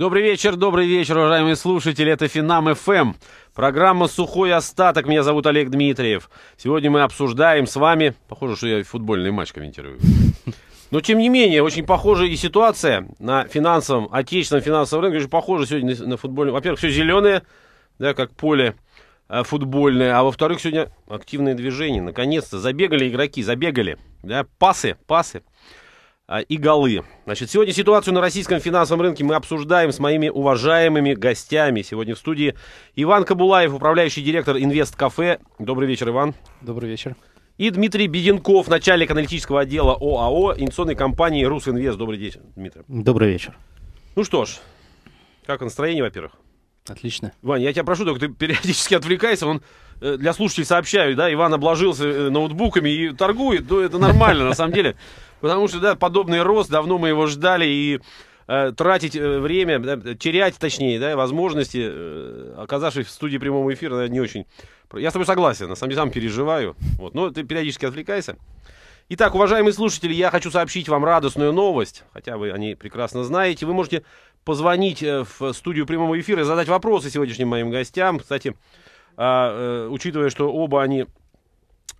Добрый вечер, добрый вечер, уважаемые слушатели. Это Финам ФМ. Программа «Сухой остаток». Меня зовут Олег Дмитриев. Сегодня мы обсуждаем с вами... Похоже, что я футбольный матч комментирую. Но, тем не менее, очень похожая и ситуация на финансовом, отечественном финансовом рынке. Очень похоже сегодня на футбольном. Во-первых, все зеленое, да, как поле э, футбольное. А во-вторых, сегодня активное движение. Наконец-то забегали игроки, забегали. Да, пасы, пасы. А, и голы. Значит, сегодня ситуацию на российском финансовом рынке мы обсуждаем с моими уважаемыми гостями. Сегодня в студии Иван Кабулаев, управляющий директор Инвест Кафе. Добрый вечер, Иван. Добрый вечер. И Дмитрий Беденков, начальник аналитического отдела ОАО инвестиционной компании Русинвест. Добрый день, Дмитрий. Добрый вечер. Ну что ж, как настроение, во-первых? Отлично. Ваня, я тебя прошу, только ты периодически отвлекайся. Он э, для слушателей сообщаю, да, Иван обложился э, ноутбуками и торгует. Ну, это нормально, на самом деле. Потому что, да, подобный рост, давно мы его ждали, и э, тратить э, время, да, терять, точнее, да, возможности, э, оказавшись в студии прямого эфира, наверное, не очень... Я с тобой согласен, на самом деле, сам переживаю. Вот, но ты периодически отвлекайся. Итак, уважаемые слушатели, я хочу сообщить вам радостную новость, хотя вы они прекрасно знаете. Вы можете позвонить э, в студию прямого эфира и задать вопросы сегодняшним моим гостям. Кстати, а, э, учитывая, что оба они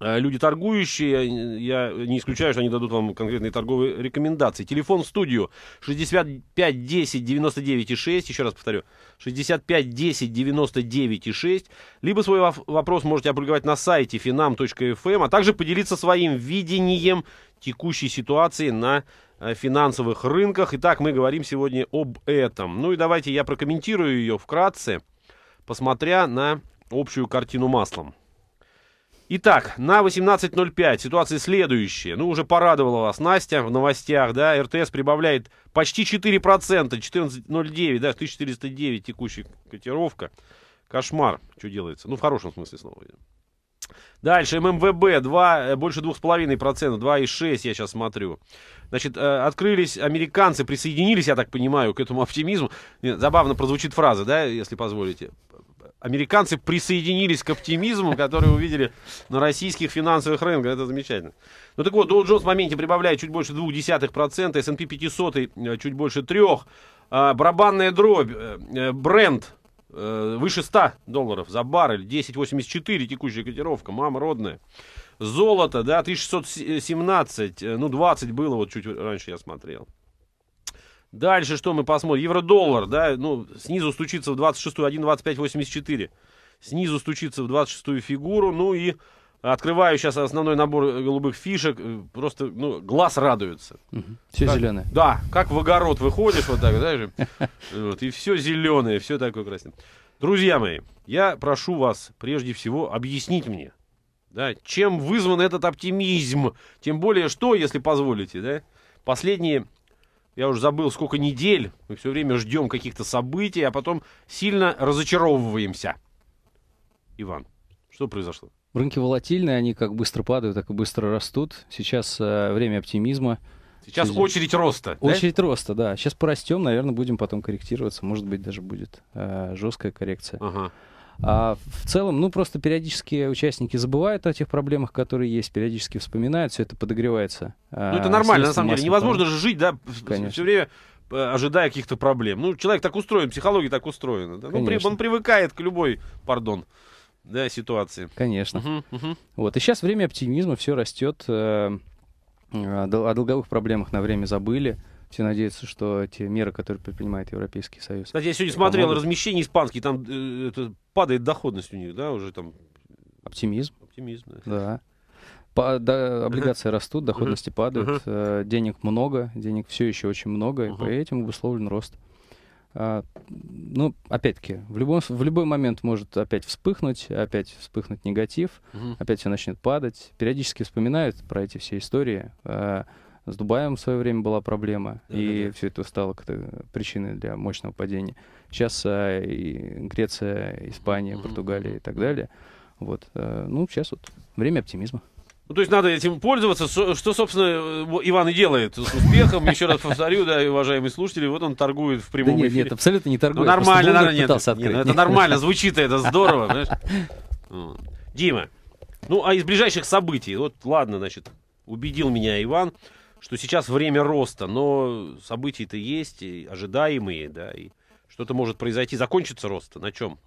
люди торгующие, я не исключаю, что они дадут вам конкретные торговые рекомендации. Телефон в студию 65 10 99 6, еще раз повторю, 65 10 99 6. Либо свой вопрос можете опубликовать на сайте finam.fm, а также поделиться своим видением текущей ситуации на э, финансовых рынках. Итак, мы говорим сегодня об этом. Ну и давайте я прокомментирую ее вкратце, посмотря на общую картину маслом. Итак, на 18.05 ситуация следующая. Ну, уже порадовала вас Настя в новостях, да, РТС прибавляет почти 4%, 14.09, да, 1409 текущая котировка. Кошмар, что делается. Ну, в хорошем смысле снова. Дальше, ММВБ 2, э, больше 2,5%, 2,6 я сейчас смотрю. Значит, э, открылись американцы, присоединились, я так понимаю, к этому оптимизму. Забавно прозвучит фраза, да, если позволите американцы присоединились к оптимизму, который увидели на российских финансовых рынках. Это замечательно. Ну так вот, Dow Jones в моменте прибавляет чуть больше 0,2%, S&P 500 чуть больше 3%, а, барабанная дробь, э, бренд э, выше 100 долларов за баррель, 10,84 текущая котировка, мама родная. Золото, да, 1617, э, ну 20 было, вот чуть раньше я смотрел. Дальше что мы посмотрим? Евро-доллар, да, ну, снизу стучится в 26-ю, 1,2584. Снизу стучится в 26-ю фигуру, ну и открываю сейчас основной набор голубых фишек, э, просто, ну, глаз радуется. Угу. Все как, зеленое. Да, как в огород выходишь вот так, знаешь, вот, и все зеленое, все такое красное. Друзья мои, я прошу вас прежде всего объяснить мне, да, чем вызван этот оптимизм, тем более что, если позволите, да, последние я уже забыл, сколько недель, мы все время ждем каких-то событий, а потом сильно разочаровываемся. Иван, что произошло? Рынки волатильные, они как быстро падают, так и быстро растут. Сейчас э, время оптимизма. Сейчас Через... очередь роста. Очередь да? роста, да. Сейчас порастем, наверное, будем потом корректироваться. Может быть, даже будет э, жесткая коррекция. Ага. А в целом, ну, просто периодически участники забывают о тех проблемах, которые есть, периодически вспоминают, все это подогревается. Ну, это нормально, на самом деле. Невозможно же жить, да, Конечно. все время э, ожидая каких-то проблем. Ну, человек так устроен, психология так устроена. Да? Ну, при, он привыкает к любой, пардон, да, ситуации. Конечно. Угу, угу. Вот, и сейчас время оптимизма, все растет. Э, о долговых проблемах на время забыли. Все надеются, что те меры, которые предпринимает Европейский Союз. Кстати, я сегодня смотрел помогут. размещение испанский, там э, это, падает доходность у них, да, уже там. Оптимизм. Оптимизм, да. Да. По, да, облигации растут, доходности падают, э, денег много, денег все еще очень много, и по этим обусловлен рост. А, ну, опять-таки, в, любом, в любой момент может опять вспыхнуть, опять вспыхнуть негатив, опять все начнет падать. Периодически вспоминают про эти все истории. А, с Дубаем в свое время была проблема, да, и да, да. все это стало причиной для мощного падения. Сейчас а, и Греция, Испания, угу. Португалия и так далее. Вот, а, ну, сейчас вот время оптимизма. Ну, то есть надо этим пользоваться, что, собственно, Иван и делает с успехом. Еще раз повторю, да, уважаемые слушатели, вот он торгует в прямом да нет, эфире. Нет, абсолютно не торгует. Ну, нормально, нормально, нет, нет, нет, это нормально, звучит это здорово, знаешь. Дима, ну, а из ближайших событий, вот, ладно, значит, убедил меня Иван, что сейчас время роста, но события-то есть, и ожидаемые, да, и что-то может произойти, закончится рост? На чем?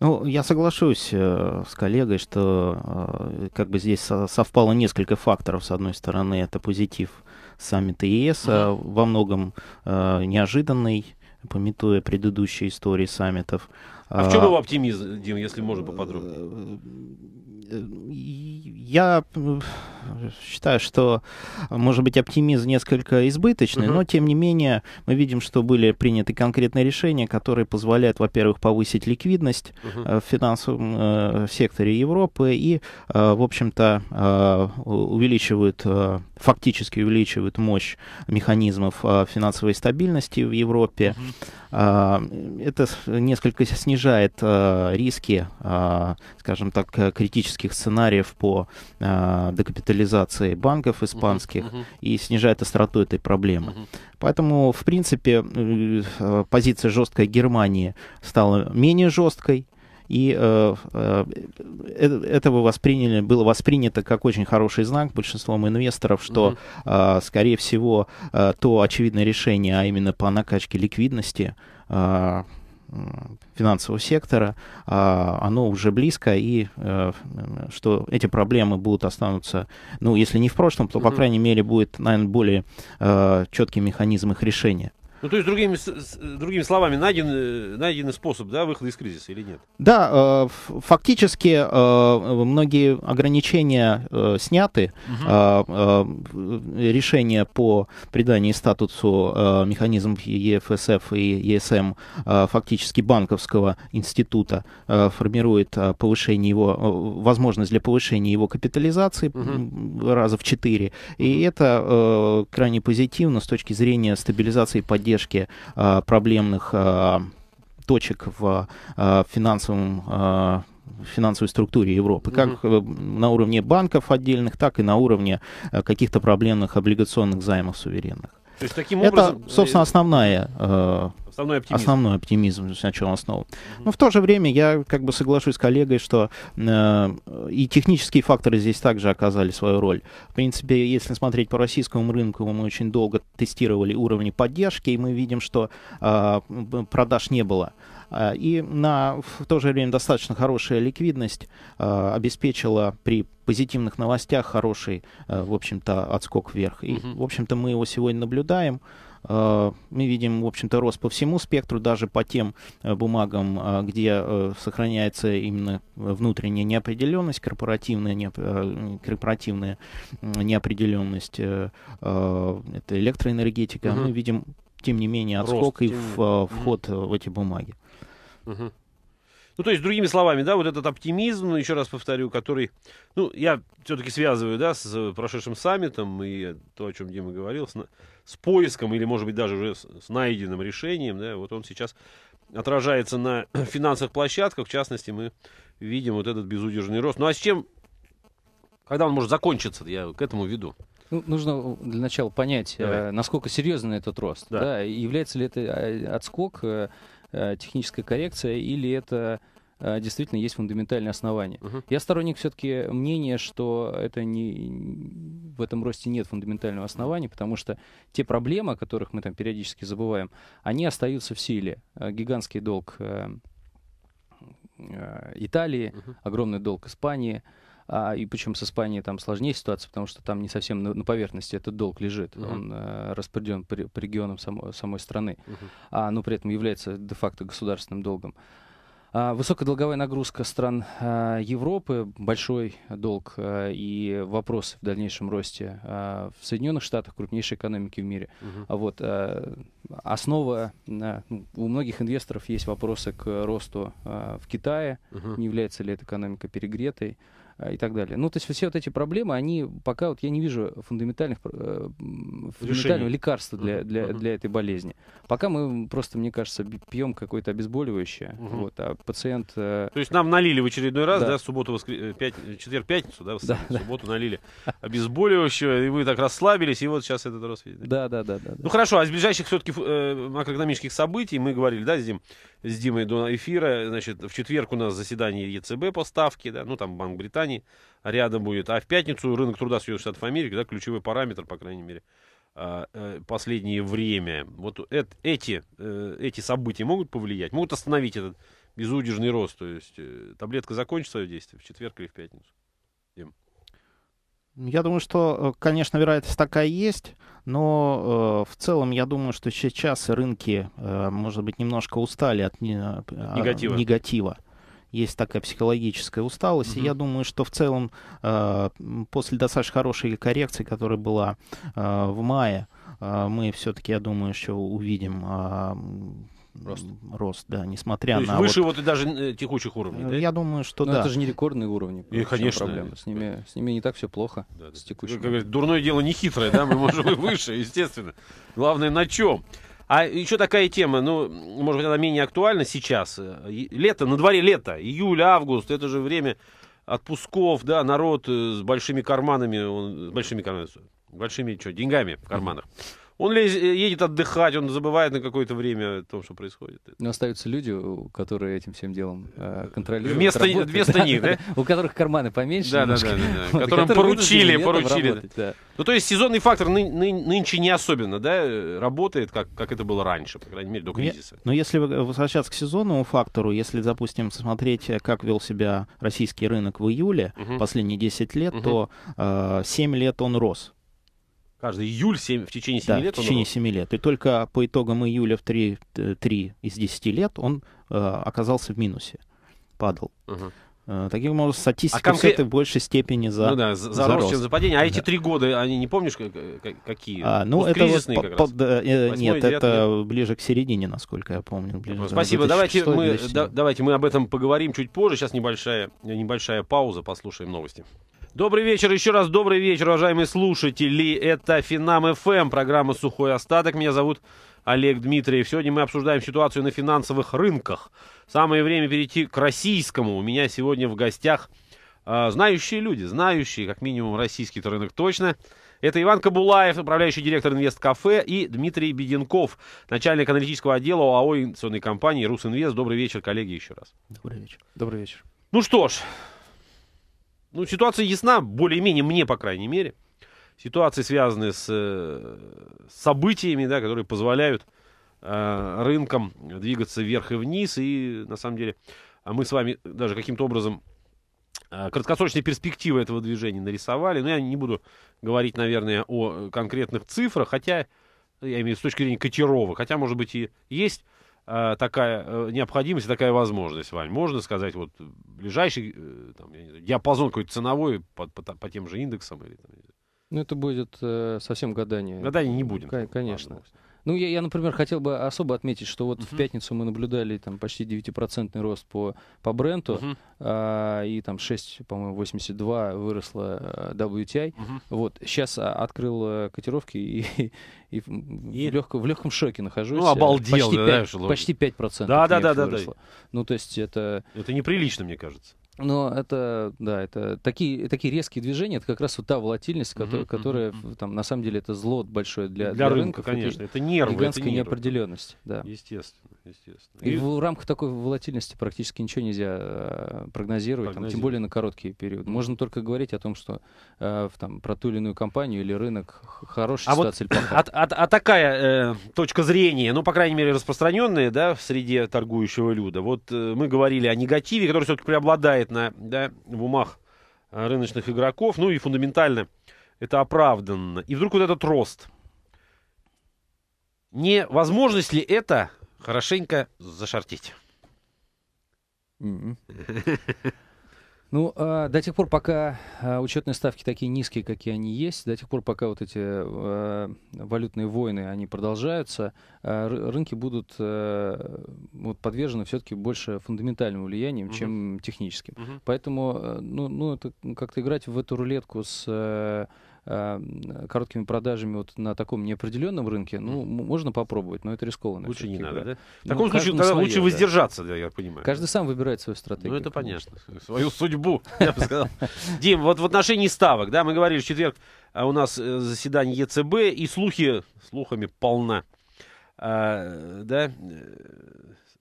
Ну, я соглашусь э, с коллегой, что э, как бы здесь совпало несколько факторов. С одной стороны, это позитив саммита ЕС, э, во многом э, неожиданный, пометуя предыдущие истории саммитов. А в чем его оптимизм, Дим, если можно поподробнее? Э, я э, считаю, что, может быть, оптимизм несколько избыточный, uh-huh. но, тем не менее, мы видим, что были приняты конкретные решения, которые позволяют, во-первых, повысить ликвидность uh-huh. в финансовом секторе Европы и, в общем-то, увеличивают, фактически увеличивают мощь механизмов финансовой стабильности в Европе. Uh-huh. Это несколько снижает э, риски, э, скажем так, критических сценариев по э, декапитализации банков испанских uh-huh, uh-huh. и снижает остроту этой проблемы. Uh-huh. Поэтому, в принципе, э, позиция жесткой Германии стала менее жесткой. И э, э, это восприняли, было воспринято как очень хороший знак большинством инвесторов, что, uh-huh. э, скорее всего, э, то очевидное решение, а именно по накачке ликвидности, э, финансового сектора, а, оно уже близко, и э, что эти проблемы будут останутся, ну, если не в прошлом, то, по крайней мере, будет, наверное, более э, четкий механизм их решения. Ну, то есть, другими, другими словами, найден, э, найденный способ да, выхода из кризиса или нет? Да, э, фактически э, многие ограничения сняты. Угу. Решение по приданию статусу механизмов ЕФСФ и ЕСМ фактически банковского института формирует повышение его, возможность для повышения его капитализации угу. раза в четыре. И это крайне позитивно с точки зрения стабилизации и поддержки поддержки а, проблемных а, точек в а, финансовом финансовой структуре Европы, как mm-hmm. на уровне банков отдельных, так и на уровне каких-то проблемных облигационных займов суверенных. То есть таким образом... Это, собственно, основная Основной оптимизм. Основной оптимизм, на чем основан. Mm-hmm. Но в то же время я как бы соглашусь с коллегой, что э, и технические факторы здесь также оказали свою роль. В принципе, если смотреть по российскому рынку, мы очень долго тестировали уровни поддержки, и мы видим, что э, продаж не было. А, и на, в то же время достаточно хорошая ликвидность э, обеспечила при позитивных новостях хороший, э, в общем-то, отскок вверх. И, uh-huh. в общем-то, мы его сегодня наблюдаем. Э, мы видим, в общем-то, рост по всему спектру, даже по тем э, бумагам, э, где сохраняется именно внутренняя неопределенность, корпоративная, корпоративная неопределенность, это электроэнергетика. Угу. Мы видим, тем не менее, отскок рост, и в, вход угу. в эти бумаги. Угу. Ну, то есть, другими словами, да, вот этот оптимизм, еще раз повторю, который, ну, я все-таки связываю, да, с прошедшим саммитом и то, о чем Дима говорил, с, с поиском или, может быть, даже уже с, с найденным решением, да, вот он сейчас отражается на финансовых площадках, в частности, мы видим вот этот безудержный рост. Ну, а с чем, когда он может закончиться, я к этому веду. Ну, нужно для начала понять, э, насколько серьезный этот рост. Да. Да, является ли это э, отскок, э, э, техническая коррекция, или это действительно есть фундаментальные основания. Uh-huh. Я сторонник все-таки мнения, что это не, в этом росте нет фундаментального основания, потому что те проблемы, о которых мы там периодически забываем, они остаются в силе. А, гигантский долг э, э, Италии, uh-huh. огромный долг Испании, а, и причем с Испанией там сложнее ситуация, потому что там не совсем на, на поверхности этот долг лежит. Uh-huh. Он э, распределен по, по регионам само, самой страны, uh-huh. а, но при этом является де-факто государственным долгом. А, высокая долговая нагрузка стран а, Европы, большой долг а, и вопрос в дальнейшем росте в Соединенных Штатах, крупнейшей экономики в мире. Uh-huh. Вот, основа, ну, у многих инвесторов есть вопросы к росту в Китае, uh-huh. не является ли эта экономика перегретой. А, и так далее. Ну, то есть все вот эти проблемы, они пока вот я не вижу фундаментальных, э, фундаментального лекарства для, для, для этой болезни. Пока мы просто, мне кажется, пьем какое-то обезболивающее, uh-huh. вот, а пациент... Э... То есть нам налили в очередной раз, да, да субботу, воскр... пять... четверг, пятницу, да, в да, субботу да. налили обезболивающее, и вы так расслабились, и вот сейчас этот рост видите. Да, да, да, да. Ну да. хорошо, а из ближайших все-таки э, макроэкономических событий мы говорили, да, с, Дим, с Димой до эфира, значит, в четверг у нас заседание ЕЦБ по ставке, да, ну там Банк Британии рядом будет. А в пятницу рынок труда Соединенных Штатов Америки, да, ключевой параметр, по крайней мере, а, э, последнее время. Вот эти, э, эти события могут повлиять, могут остановить этот безудержный рост. То есть э, таблетка закончит свое действие в четверг или в пятницу. Дим. Я думаю, что, конечно, вероятность такая есть, но э, в целом я думаю, что сейчас рынки, э, может быть, немножко устали от, не, от негатива. негатива. Есть такая психологическая усталость, Мгм. и я думаю, что в целом э, после достаточно хорошей коррекции, которая была э, в мае, э, мы все-таки, я думаю, еще увидим м, Рост. рост, да, несмотря То есть на выше вот, вот и даже текущих уровней. да? я думаю, что Но да. это же не рекордные уровни. И, конечно. проблема. С ними, с ними не так все плохо. Да, да. С Как текущими. говорят, дурное дело не хитрое, да, мы можем и выше, естественно. Главное, на чем. А еще такая тема, ну, может быть, она менее актуальна сейчас. Э, Лето, на дворе лето, июль, август, это же время отпусков, да, народ э, с большими карманами, он, с большими карманами, большими, что, деньгами в карманах. Он лез- э, едет отдыхать, он забывает на какое-то время о том, что происходит. Но остаются люди, которые этим всем делом э, контролируют. Вместо- работают. вместо них, да? У которых карманы поменьше. Да, да, немножко. да, да, да. Вот, Которым поручили, поручили, да. работать, да. Ну, то есть сезонный фактор ны- ны- нынче не особенно, да, э, работает, как, как это было раньше, по крайней мере, до кризиса. Но если вы- возвращаться к сезонному фактору, если, допустим, смотреть, э, как вел себя российский рынок в июле, Мгм. последние 10 лет, Мгм. то э, 7 лет он рос. Каждый июль семь- в течение 7 Да, лет в он течение рос. 7 лет. И только по итогам июля в 3, 3 из 10 лет он э, оказался в минусе, падал. Ага. Э, таким образом, статистика А конкрет- это в большей степени за, ну да, за, за рост, чем за падение. А эти Да. три года, они не помнишь, как- как- какие? А, ну, это вот по- как по- раз. да, э, Восьмой, нет, это ближе к середине, насколько я помню. ближе к Спасибо. Давайте 2006, мы, 2007. да- давайте мы об этом поговорим чуть позже. Сейчас небольшая, небольшая пауза, послушаем новости. Добрый вечер, еще раз добрый вечер, уважаемые слушатели. Это Финам ФМ, программа «Сухой остаток». Меня зовут Олег Дмитриев. Сегодня мы обсуждаем ситуацию на финансовых рынках. Самое время перейти к российскому. У меня сегодня в гостях а, знающие люди, знающие, как минимум, российский рынок точно. Это Иван Кабулаев, управляющий директор Инвест-кафе, и Дмитрий Беденков, начальник аналитического отдела ОАО инвестиционной компании «Русинвест». Добрый вечер, коллеги, еще раз. Добрый вечер. Добрый вечер. Ну что ж, ну ситуация ясна, более-менее мне, по крайней мере. Ситуации, связанные с э, событиями, да, которые позволяют э, рынкам двигаться вверх и вниз. И на самом деле а мы с вами даже каким-то образом э, краткосрочные перспективы этого движения нарисовали. Но я не буду говорить, наверное, о э, конкретных цифрах, хотя, я имею в виду с точки зрения котировок, хотя, может быть, и есть такая э, необходимость, такая возможность, Вань. Можно сказать, вот ближайший э, там, я не знаю, диапазон какой-то ценовой по, по, по тем же индексам или там. Ну, это будет э, совсем гадание. гадания не будем. Ка- конечно. Ладно. Ну, я, я, например, хотел бы особо отметить, что вот в Мгм. пятницу мы наблюдали там почти 9% рост по, по бренду, Мгм, а, и там 6, по-моему, 82 выросла а, WTI. мгм. Вот, сейчас открыл э, котировки и, и, в- И? В, легко- в легком шоке нахожусь. Ну, Э, обалдел, почти да, 5, что почти 5% Да, да, да, да, да. Ну, то есть это... Это неприлично, мне кажется. Но это, да, это такие, такие резкие движения, это как раз вот та волатильность, которая, мгм, которая в- там, на самом деле, это зло большое для, Для, рынка, рынков, это конечно. Это нервы. это гигантская нервы. неопределенность, да. Естественно, естественно. И И- в рамках такой волатильности практически ничего нельзя э, прогнозировать, там, тем более на короткий период. Можно только говорить о том, что э, там, про ту или иную компанию или рынок хорошая А вот ситуация или плохая. А, а- а такая э, точка зрения, ну, по крайней мере, распространенная, да, в среде торгующего люда. Вот э, мы говорили о негативе, который все-таки преобладает на, да, в умах э, рыночных игроков, ну и фундаментально это оправданно. И вдруг вот этот рост. Не возможность ли это хорошенько зашортить? Ну, а, до тех пор, пока а, учетные ставки такие низкие, какие они есть, до тех пор, пока вот эти а, валютные войны, они продолжаются, а, ры- рынки будут а, вот, подвержены все-таки больше фундаментальным влияниям, Мгм. чем техническим. Мгм. Поэтому, ну, ну это как-то играть в эту рулетку с короткими продажами вот на таком неопределенном рынке, ну, можно попробовать, но это рискованно. Лучше не надо, да? В Ну, таком случае каждому тогда лучше да. воздержаться, да, я понимаю. Каждый сам выбирает свою стратегию. Ну, это конечно. понятно. Свою судьбу, я бы сказал. Дим, вот в отношении ставок, да, мы говорили в четверг, а у нас э, заседание ЕЦБ, и слухи, слухами полна. А, да, э,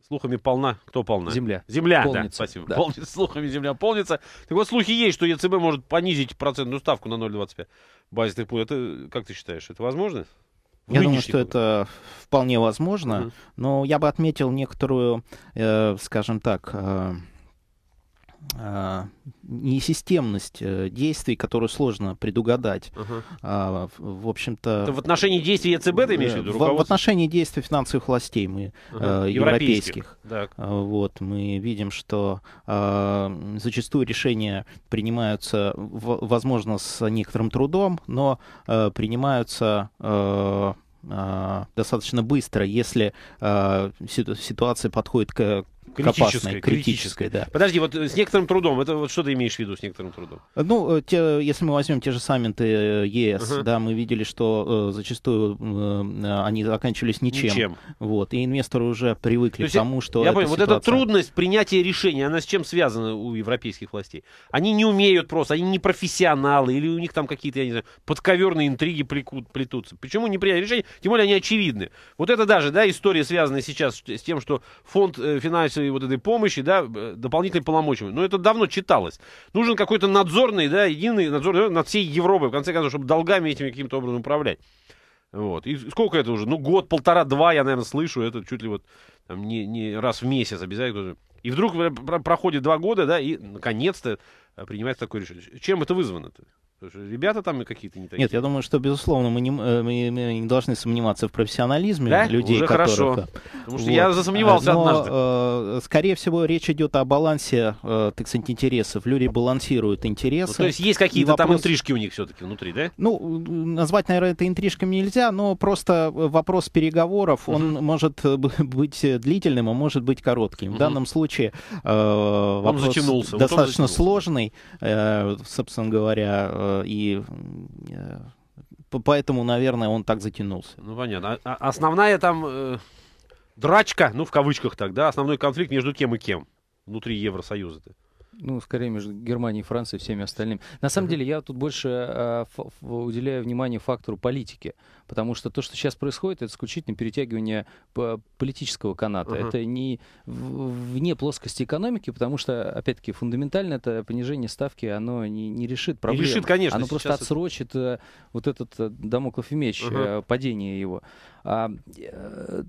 Слухами полна. Кто полна? Земля. Земля, да, Полнится, спасибо. да. Полнится, слухами земля полнится. Так вот, слухи есть, что ЕЦБ может понизить процентную ставку на 0,25 базисных пунктов. Это, как ты считаешь, это возможно? В Я думаю, что условиях? это вполне возможно, Мгм. но я бы отметил некоторую, э, скажем так, э, несистемность э, действий, которую сложно предугадать. А, в общем-то, Это в отношении действий ЕЦБ ты имеешь в виду? в, отношении действий финансовых властей мы э, европейских. Так. Вот, мы видим, что зачастую решения принимаются, возможно, с некоторым трудом, но принимаются достаточно быстро, если ситу- ситуация подходит к, Критической, критической, да. Подожди, вот с некоторым трудом, это вот что ты имеешь в виду с некоторым трудом? Ну, э, те, если мы возьмем те же саммиты э, ЕС, Ага. да, мы видели, что э, зачастую э, они заканчивались ничем. Вот, и инвесторы уже привыкли есть к тому, что Я понял, вот эта ситуация- трудность принятия решения, она с чем связана у европейских властей? Они не умеют просто, они не профессионалы, или у них там какие-то, я не знаю, подковерные интриги плекут- плетутся. Почему не принять решения? Тем более они очевидны. Вот это даже, да, история, связанная сейчас с тем, что фонд э, финансовой вот этой помощи, да, э, дополнительные полномочия. Но это давно читалось. Нужен какой-то надзорный, да, единый орган над всей Европой, в конце концов, чтобы долгами этими каким-то образом управлять. Вот. И сколько это уже? Ну, год, полтора-два, я, наверное, слышу. Это чуть ли вот там, не, не раз в месяц обязательно. И вдруг э, про- проходит два года, да, и наконец-то э, принимается такое решение. Чем это вызвано-то? Ребята там какие-то не такие. Нет, я думаю, что, безусловно, мы не, э, мы мы не должны сомневаться в профессионализме Да? людей, Уже которых... хорошо. э, Потому что вот. я засомневался Но, однажды. э, скорее всего, речь идет о балансе, э, так сказать, интересов. Люди балансируют Ну, интересы. то есть есть какие-то и там вопрос- интрижки у них все-таки внутри, да? Ну, назвать, наверное, это интрижками нельзя, но просто вопрос переговоров, он может э, быть длительным, а может быть коротким. В Мгм. данном случае э, вопрос затянулся, он достаточно затянулся. сложный, э, собственно говоря, э, и э, поэтому, наверное, он так затянулся. Ну, понятно. А- а основная там э, драчка, ну, в кавычках так, да, основной конфликт между кем и кем внутри Евросоюза-то. Ну, скорее между Германией, Францией и всеми остальными. На самом деле, я тут больше э, уделяю внимание фактору политики, потому что то, что сейчас происходит, это исключительно перетягивание политического каната. Ага. Это не в- вне плоскости экономики, потому что, опять-таки, фундаментально это понижение ставки, оно не, не решит проблему. решит, конечно, Оно просто это- отсрочит э, вот этот э, дамоклов меч, э, падение его. А, э,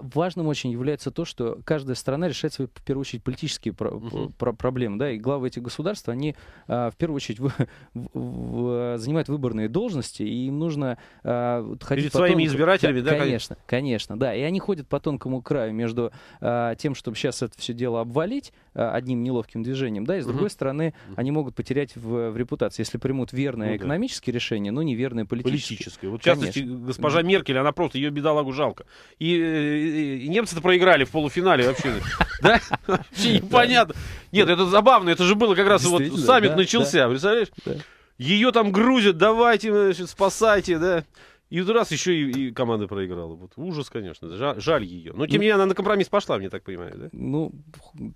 важным очень является то, что каждая страна решает свои, в первую очередь, политические про- Мгм. про- проблемы, да, и главы этих государств, они а, в первую очередь вы- в- в- занимают выборные должности, и им нужно а, ходить Перед по своими тонкому- избирателями, да, Конечно, конечно, да, и они ходят по тонкому краю между а, тем, чтобы сейчас это все дело обвалить а, одним неловким движением, да, и с другой стороны, они могут потерять в, в репутации, если примут верное Ну да. экономические решения, но неверное политические. Политическое. Вот, в частности, госпожа Меркель, она просто, ее бедолагу жалко. И, э, и немцы-то проиграли в полуфинале вообще. Да? Вообще непонятно. Нет, это забавно, это же было как раз вот саммит да, начался, представляешь? Да. Ее там грузят, давайте, значит, спасайте, да. И раз еще и, и команда проиграла. Вот ужас, конечно. Жаль, жаль ее. Но тем не менее, она на компромисс пошла, мне так понимаю, да? Ну,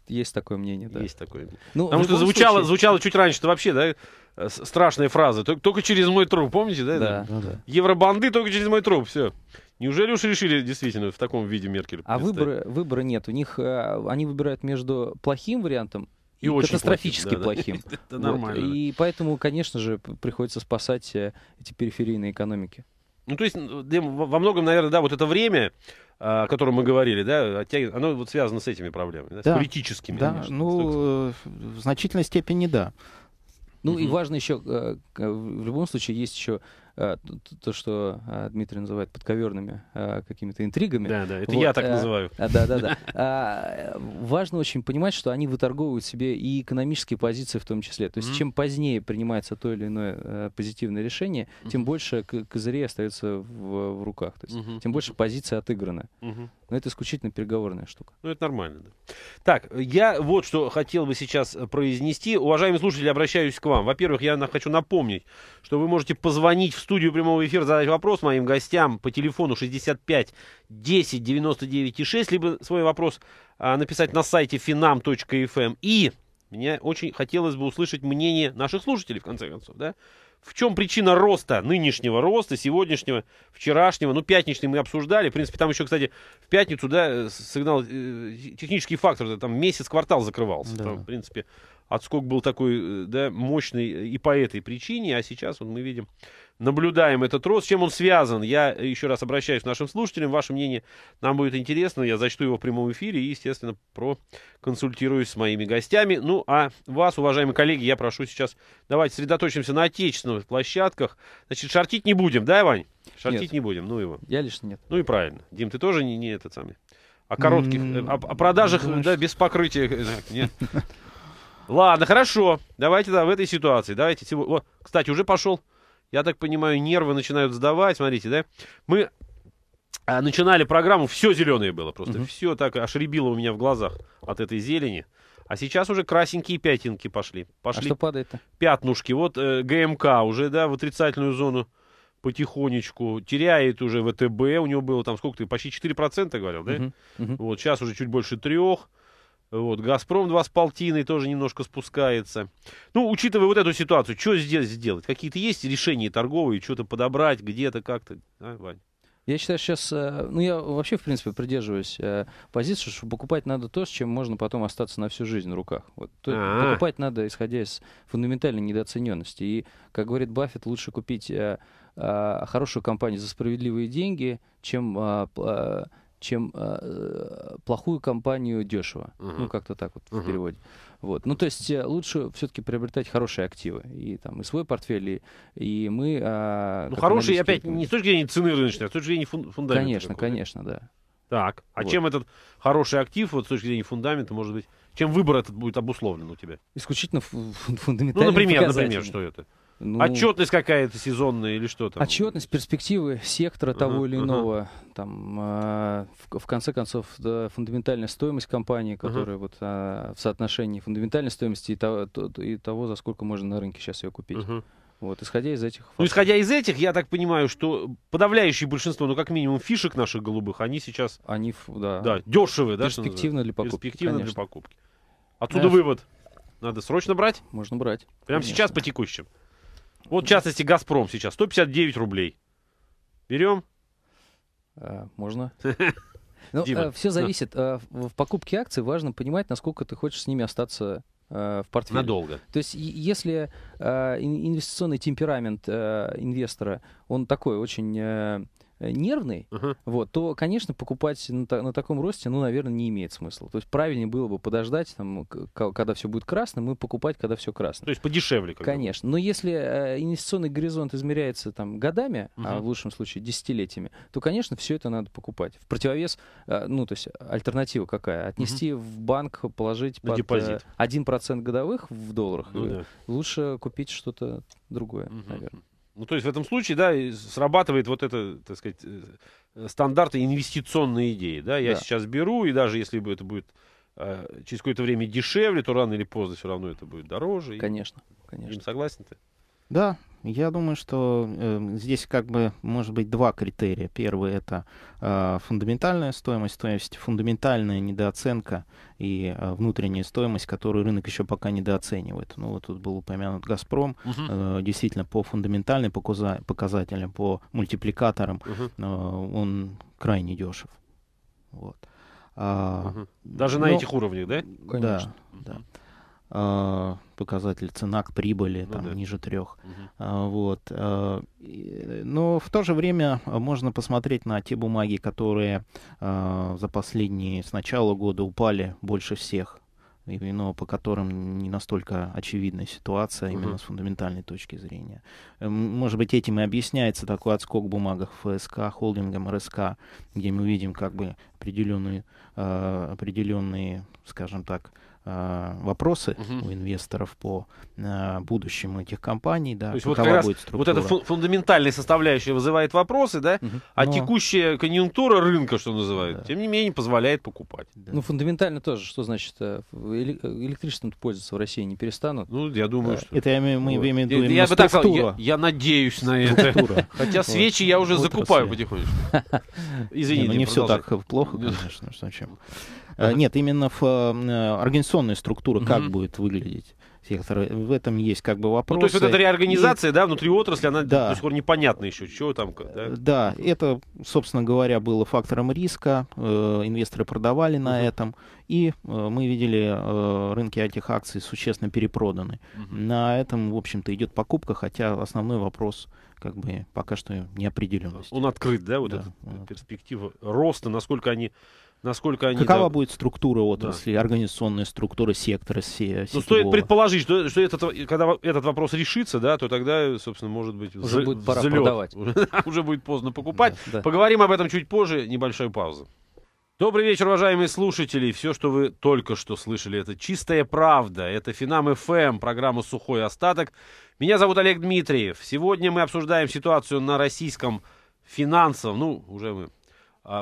есть такое мнение, да. Есть такое. Ну, Потому что звучало, случае- звучало чуть раньше, это вообще, да, э, страшная фраза. Только, только через мой труп, помните, да? Да, да. Евробанды только через мой труп, все. Неужели уж решили действительно в таком виде Меркель А выбора, выбора нет. У них э, они выбирают между плохим вариантом И и, очень катастрофически плохим, плохим. да, да. Это Вот. нормально. да. И поэтому, конечно же, приходится спасать э, эти периферийные экономики. Ну, то есть, Дим, во многом, наверное, да, вот это время, а, о котором мы говорили, да, оно вот связано с этими проблемами, да, с Да. политическими. Да, конечно, ну, э, в значительной степени да. Ну и Мгм. важно еще, э, в любом случае есть еще то, что э, Дмитрий называет подковерными э, какими-то интригами. Да, да, это Вот, я так э, называю. Да, да, да. А, важно очень понимать, что они выторговывают себе и экономические позиции в том числе. То есть, чем позднее принимается то или иное э, позитивное решение, тем больше козырей остается в, руках. То есть, тем больше позиция отыграна. Но это исключительно переговорная штука. Ну, это нормально, да. Так, я вот что хотел бы сейчас произнести. Уважаемые слушатели, обращаюсь к вам. Во-первых, я хочу напомнить, что вы можете позвонить в студию прямого эфира, задать вопрос моим гостям по телефону 65 10 99 6, либо свой вопрос а, написать на сайте finam.fm. И мне очень хотелось бы услышать мнение наших слушателей, в конце концов, да? В чем причина роста, нынешнего роста, сегодняшнего, вчерашнего, ну, пятничный мы обсуждали, в принципе, там еще, кстати, в пятницу, да, сигнал, э, технический фактор, там месяц-квартал закрывался, Да. там, в принципе, отскок был такой, э, да, мощный и по этой причине, а сейчас вот мы видим, наблюдаем этот рост. С чем он связан? Я еще раз обращаюсь к нашим слушателям. Ваше мнение нам будет интересно. Я зачту его в прямом эфире и, естественно, проконсультируюсь с моими гостями. Ну, а вас, уважаемые коллеги, я прошу сейчас, давайте сосредоточимся на отечественных площадках. Значит, шортить не будем, да, Вань? Шортить Нет. не будем, ну его. Я лично нет. Ну и правильно. Дим, ты тоже не, не этот самый. О коротких, э, М, о, о продажах, думаешь? да, без покрытия. э, Нет. Ладно, хорошо. Давайте, да, в этой ситуации. Давайте. Вот, кстати, уже пошел. Я так понимаю, нервы начинают сдавать. Смотрите, да? Мы а, начинали программу, все зеленое было просто. Мгм. Все так аж рябило у меня в глазах от этой зелени. А сейчас уже красенькие пятинки пошли. А Пошли что падает-то? пятнушки. Вот э, ГМК уже, да, в отрицательную зону потихонечку теряет уже ВТБ. У него было там сколько ты, почти 4% говорил, да? Мгм. Вот сейчас уже чуть больше трех. Вот, Газпром 2 с полтиной тоже немножко спускается. Ну, учитывая вот эту ситуацию, что здесь сделать? Какие-то есть решения торговые, что-то подобрать где-то как-то? А, Вань? Я считаю, сейчас, э, ну я вообще, в принципе, придерживаюсь э, позиции, что покупать надо то, с чем можно потом остаться на всю жизнь на руках. Вот. То- А. Покупать надо, исходя из фундаментальной недооцененности. И, как говорит Баффет, лучше купить э, э, хорошую компанию за справедливые деньги, чем, п- э, чем э, плохую компанию дешево. Мгм. Ну, как-то так вот Мгм. в переводе. Вот. Ну, то есть э, лучше все-таки приобретать хорошие активы. И там и свой портфель, и, и мы... э, Ну, хорошие, опять, не с точки зрения цены рыночной, а с точки зрения фун- фундамента. Конечно, какого-то. конечно, да. Так, а Вот. чем этот хороший актив, вот с точки зрения фундамента, может быть, чем выбор этот будет обусловлен у тебя? Исключительно фу- фу- Ну, например, например, что это? Ну, Отчетность какая-то сезонная или что там? Отчетность, перспективы сектора Ага, того или иного, там, а, в, в конце концов, да, фундаментальная стоимость компании, которая вот а, в соотношении фундаментальной стоимости и того, то- и того, за сколько можно на рынке сейчас ее купить. Мгм. Вот, исходя из этих Ну, факторов. исходя из этих, я так понимаю, что подавляющее большинство, ну, как минимум, фишек наших голубых, они сейчас, они, да, да, дешевые, да, перспективно для покупки, Перспективно для покупки. Отсюда Знаешь- вывод. Надо срочно брать, можно брать. прямо Конечно. сейчас по текущим. Вот, в частности, «Газпром» сейчас 159 рублей. Берем? А, можно. Ну, Дима. все зависит. а, в покупке акций важно понимать, насколько ты хочешь с ними остаться а, в портфеле. Надолго. То есть, если э, ин- инвестиционный темперамент э, инвестора, он такой очень э, э, нервный, Ага. вот, то, конечно, покупать на, та- на таком росте, ну, наверное, не имеет смысла. То есть правильнее было бы подождать, там, к- когда все будет красным, и покупать, когда все красным. То есть подешевле. как бы. Конечно. Но если э, инвестиционный горизонт измеряется там годами, а Мгм. в лучшем случае десятилетиями, то, конечно, все это надо покупать. В противовес, э, ну, то есть альтернатива какая? Отнести в банк, положить На под депозит. э, 1% годовых в долларах. Ну, и да. Лучше купить что-то другое, Мгм. наверное. Ну, то есть в этом случае, да, и срабатывает вот это, так сказать, э, э, стандарты инвестиционной идеи, да, я Да. сейчас беру, и даже если бы это будет э, через какое-то время дешевле, то рано или поздно все равно это будет дороже. И- Конечно, Дим, конечно. согласен ты? Да, я думаю, что э, здесь как бы может быть два критерия. Первый это э, фундаментальная стоимость, то есть фундаментальная недооценка и э, внутренняя стоимость, которую рынок еще пока недооценивает. Ну вот тут был упомянут Газпром. Э, действительно, по фундаментальным показа- показателям, по мультипликаторам Мгм. э, он крайне дешев. Вот. А, Мгм. Даже на ну, этих уровнях, да? Конечно. Да, да. А, показатель цена к прибыли Ну там да. ниже трех. Мгм. А, Вот. а, и- Но в то же время можно посмотреть на те бумаги, которые а, за последние с начала года упали больше всех, и- но по которым не настолько очевидная ситуация именно Мгм. с фундаментальной точки зрения. Может быть, этим и объясняется такой отскок в бумагах ФСК, холдингом РСК, где мы видим как бы определенные, определенные скажем так, вопросы Мгм. у инвесторов по а, будущему этих компаний, да, То есть вот как раз Вот эта фу- фундаментальная составляющая вызывает вопросы, да? Мгм. А Но- текущая конъюнктура рынка, что называют, Да. тем не менее позволяет покупать. Да. Ну, фундаментально тоже, что значит, э, эле- электричеством пользоваться в России не перестанут. Ну, я думаю, Да. что... Это я имею- мы Вот. имеем в виду Я, бы так сказал, я, я надеюсь на это. Хотя свечи я уже Отрасли. закупаю потихонечку. Не, Извините, ну не все так плохо, Ну. конечно, что чем чем. Ага. Нет, именно в э, организационной структуре, как угу. будет выглядеть сектор. В этом есть как бы вопрос. Ну, то есть вот эта реорганизация, и... да, внутри отрасли, она да. до сих пор непонятна еще, что там. Да? да, это, собственно говоря, было фактором риска. Э, инвесторы продавали на угу. этом. И э, мы видели, э, рынки этих акций существенно перепроданы. Угу. На этом, в общем-то, идет покупка, хотя основной вопрос как бы пока что неопределенность. Он открыт, да, вот да, эта перспектива роста, насколько они насколько они... Какова да... будет структура отрасли, да. организационная структура сектора се... Ну, стоит предположить, что, что этот, когда этот вопрос решится, да, то тогда, собственно, может быть, уже за... будет пора взлет. продавать. уже будет поздно покупать. Да, да. Поговорим об этом чуть позже, небольшая пауза. Добрый вечер, уважаемые слушатели. Все, что вы только что слышали, это чистая правда. Это Финам ФМ, программа «Сухой остаток». Меня зовут Олег Дмитриев. Сегодня мы обсуждаем ситуацию на российском финансовом, ну, уже мы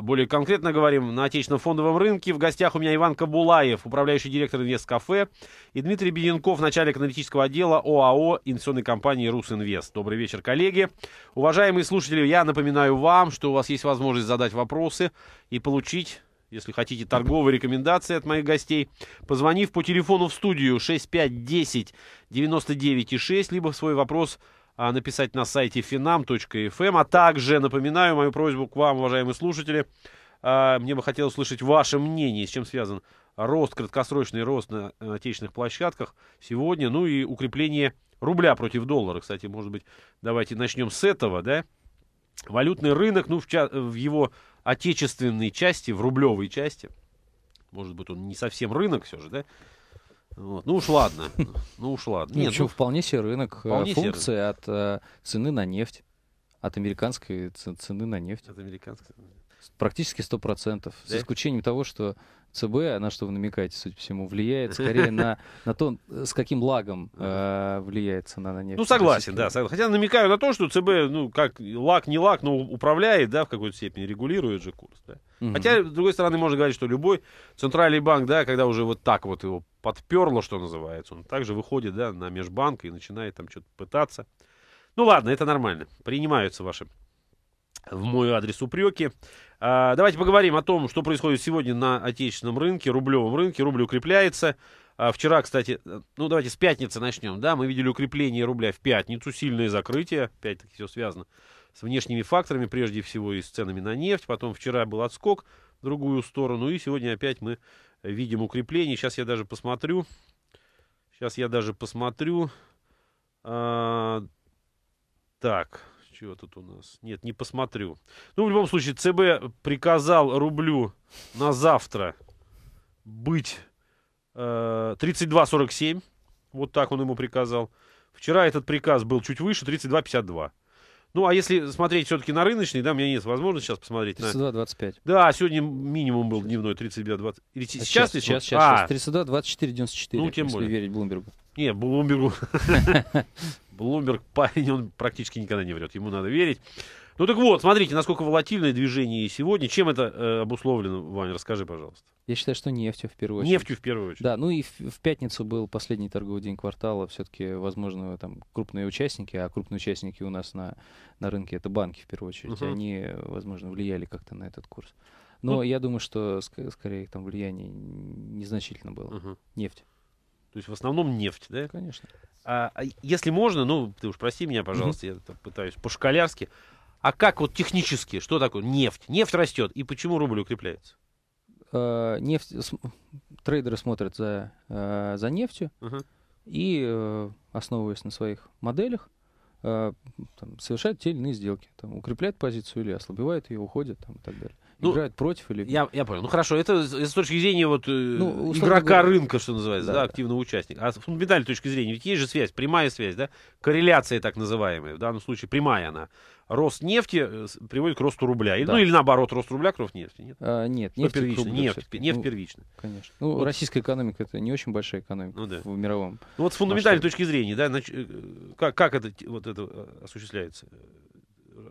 более конкретно говорим, на отечественном фондовом рынке. В гостях у меня Иван Кабулаев, управляющий директор Инвест-кафе, и Дмитрий Беденков, начальник аналитического отдела ОАО инвестиционной компании Русинвест. Добрый вечер, коллеги. Уважаемые слушатели, я напоминаю вам, что у вас есть возможность задать вопросы и получить если хотите торговые рекомендации от моих гостей, позвонив по телефону в студию 6510 99,6, либо свой вопрос а, написать на сайте finam.fm. А также напоминаю мою просьбу к вам, уважаемые слушатели. А, мне бы хотелось услышать ваше мнение, с чем связан рост, краткосрочный рост на отечественных площадках сегодня, ну и укрепление рубля против доллара. Кстати, может быть, давайте начнем с этого, да? Валютный рынок, ну, в, в его отечественной части, в рублевой части, может быть, он не совсем рынок все же, да? Вот. Ну уж ладно. Ну уж ладно. Нет, ну, вполне себе рынок. Э, вполне функция от э, цены на нефть. От американской цены на нефть. От американской. Практически сто процентов. Да? За исключением того, что ЦБ, на что вы намекаете, судя по всему, влияет скорее на, на то, с каким лагом э, влияет цена на нефть. Ну, согласен, да. Хотя намекаю на то, что ЦБ, ну, как лаг, не лаг, но управляет, да, в какой-то степени, регулирует же курс, да. Угу. Хотя, с другой стороны, можно говорить, что любой центральный банк, да, когда уже вот так вот его подперло, что называется, он также выходит, да, на межбанк и начинает там что-то пытаться. Ну, ладно, это нормально. Принимаются ваши в мой адрес упреки. А, давайте поговорим о том, что происходит сегодня на отечественном рынке, рублевом рынке. Рубль укрепляется. А, вчера, кстати, ну давайте с пятницы начнем. Да, мы видели укрепление рубля в пятницу, сильное закрытие. Опять-таки все связано с внешними факторами, прежде всего и с ценами на нефть. Потом вчера был отскок в другую сторону. И сегодня опять мы видим укрепление. Сейчас я даже посмотрю. Сейчас я даже посмотрю. А, так, чего тут у нас? Нет, не посмотрю. Ну, в любом случае, ЦБ приказал рублю на завтра быть э, 32,47. Вот так он ему приказал. Вчера этот приказ был чуть выше, 32,52. Ну, а если смотреть все-таки на рыночный, да, у меня нет возможности сейчас посмотреть. 32,25. Да, сегодня минимум был дневной 32,20. Или сейчас? Сейчас, сейчас, сейчас, а. сейчас. 32, 24, 94, ну, тем если более. верить Блумбергу. Не, Блумбергу. Блумберг парень, он практически никогда не врет, ему надо верить. Ну так вот, смотрите, насколько волатильное движение сегодня. Чем это э, обусловлено, Ваня, расскажи, пожалуйста. Я считаю, что нефтью в первую очередь. Нефтью в первую очередь. Да, ну и в, в пятницу был последний торговый день квартала. Все-таки, возможно, там крупные участники, а крупные участники у нас на, на рынке это банки в первую очередь. Uh-huh. Они, возможно, влияли как-то на этот курс. Но ну, я думаю, что ск- скорее там влияние незначительно было. Uh-huh. Нефть. То есть в основном нефть, да? Конечно. А, а если можно, ну, ты уж прости меня, пожалуйста, mm-hmm. я пытаюсь по-школярски. А как вот технически, что такое нефть? Нефть растет, и почему рубль укрепляется? Uh, нефть, трейдеры смотрят за, uh, за нефтью uh-huh. и, uh, основываясь на своих моделях, там, совершают те или иные сделки. Там, укрепляют позицию или ослабевают ее, уходят там, и так далее ну, играют против или... Я, я понял. Ну хорошо, это с точки зрения вот, э, ну, игрока говоря... рынка, что называется, да, да, активного участника. А с фундаментальной точки зрения, ведь есть же связь, прямая связь, да? Корреляция так называемая, в данном случае прямая она. Рост нефти э, приводит к росту рубля. Да. Ну или наоборот, рост рубля к росту нефти. Нет, а, нет Что нефть первично? Нефть, нефть ну, первично. Конечно. Ну, вот. российская экономика это не очень большая экономика ну, да. в мировом. Ну вот с фундаментальной масштабе. точки зрения, да, нач... Э, как, как это, вот это осуществляется?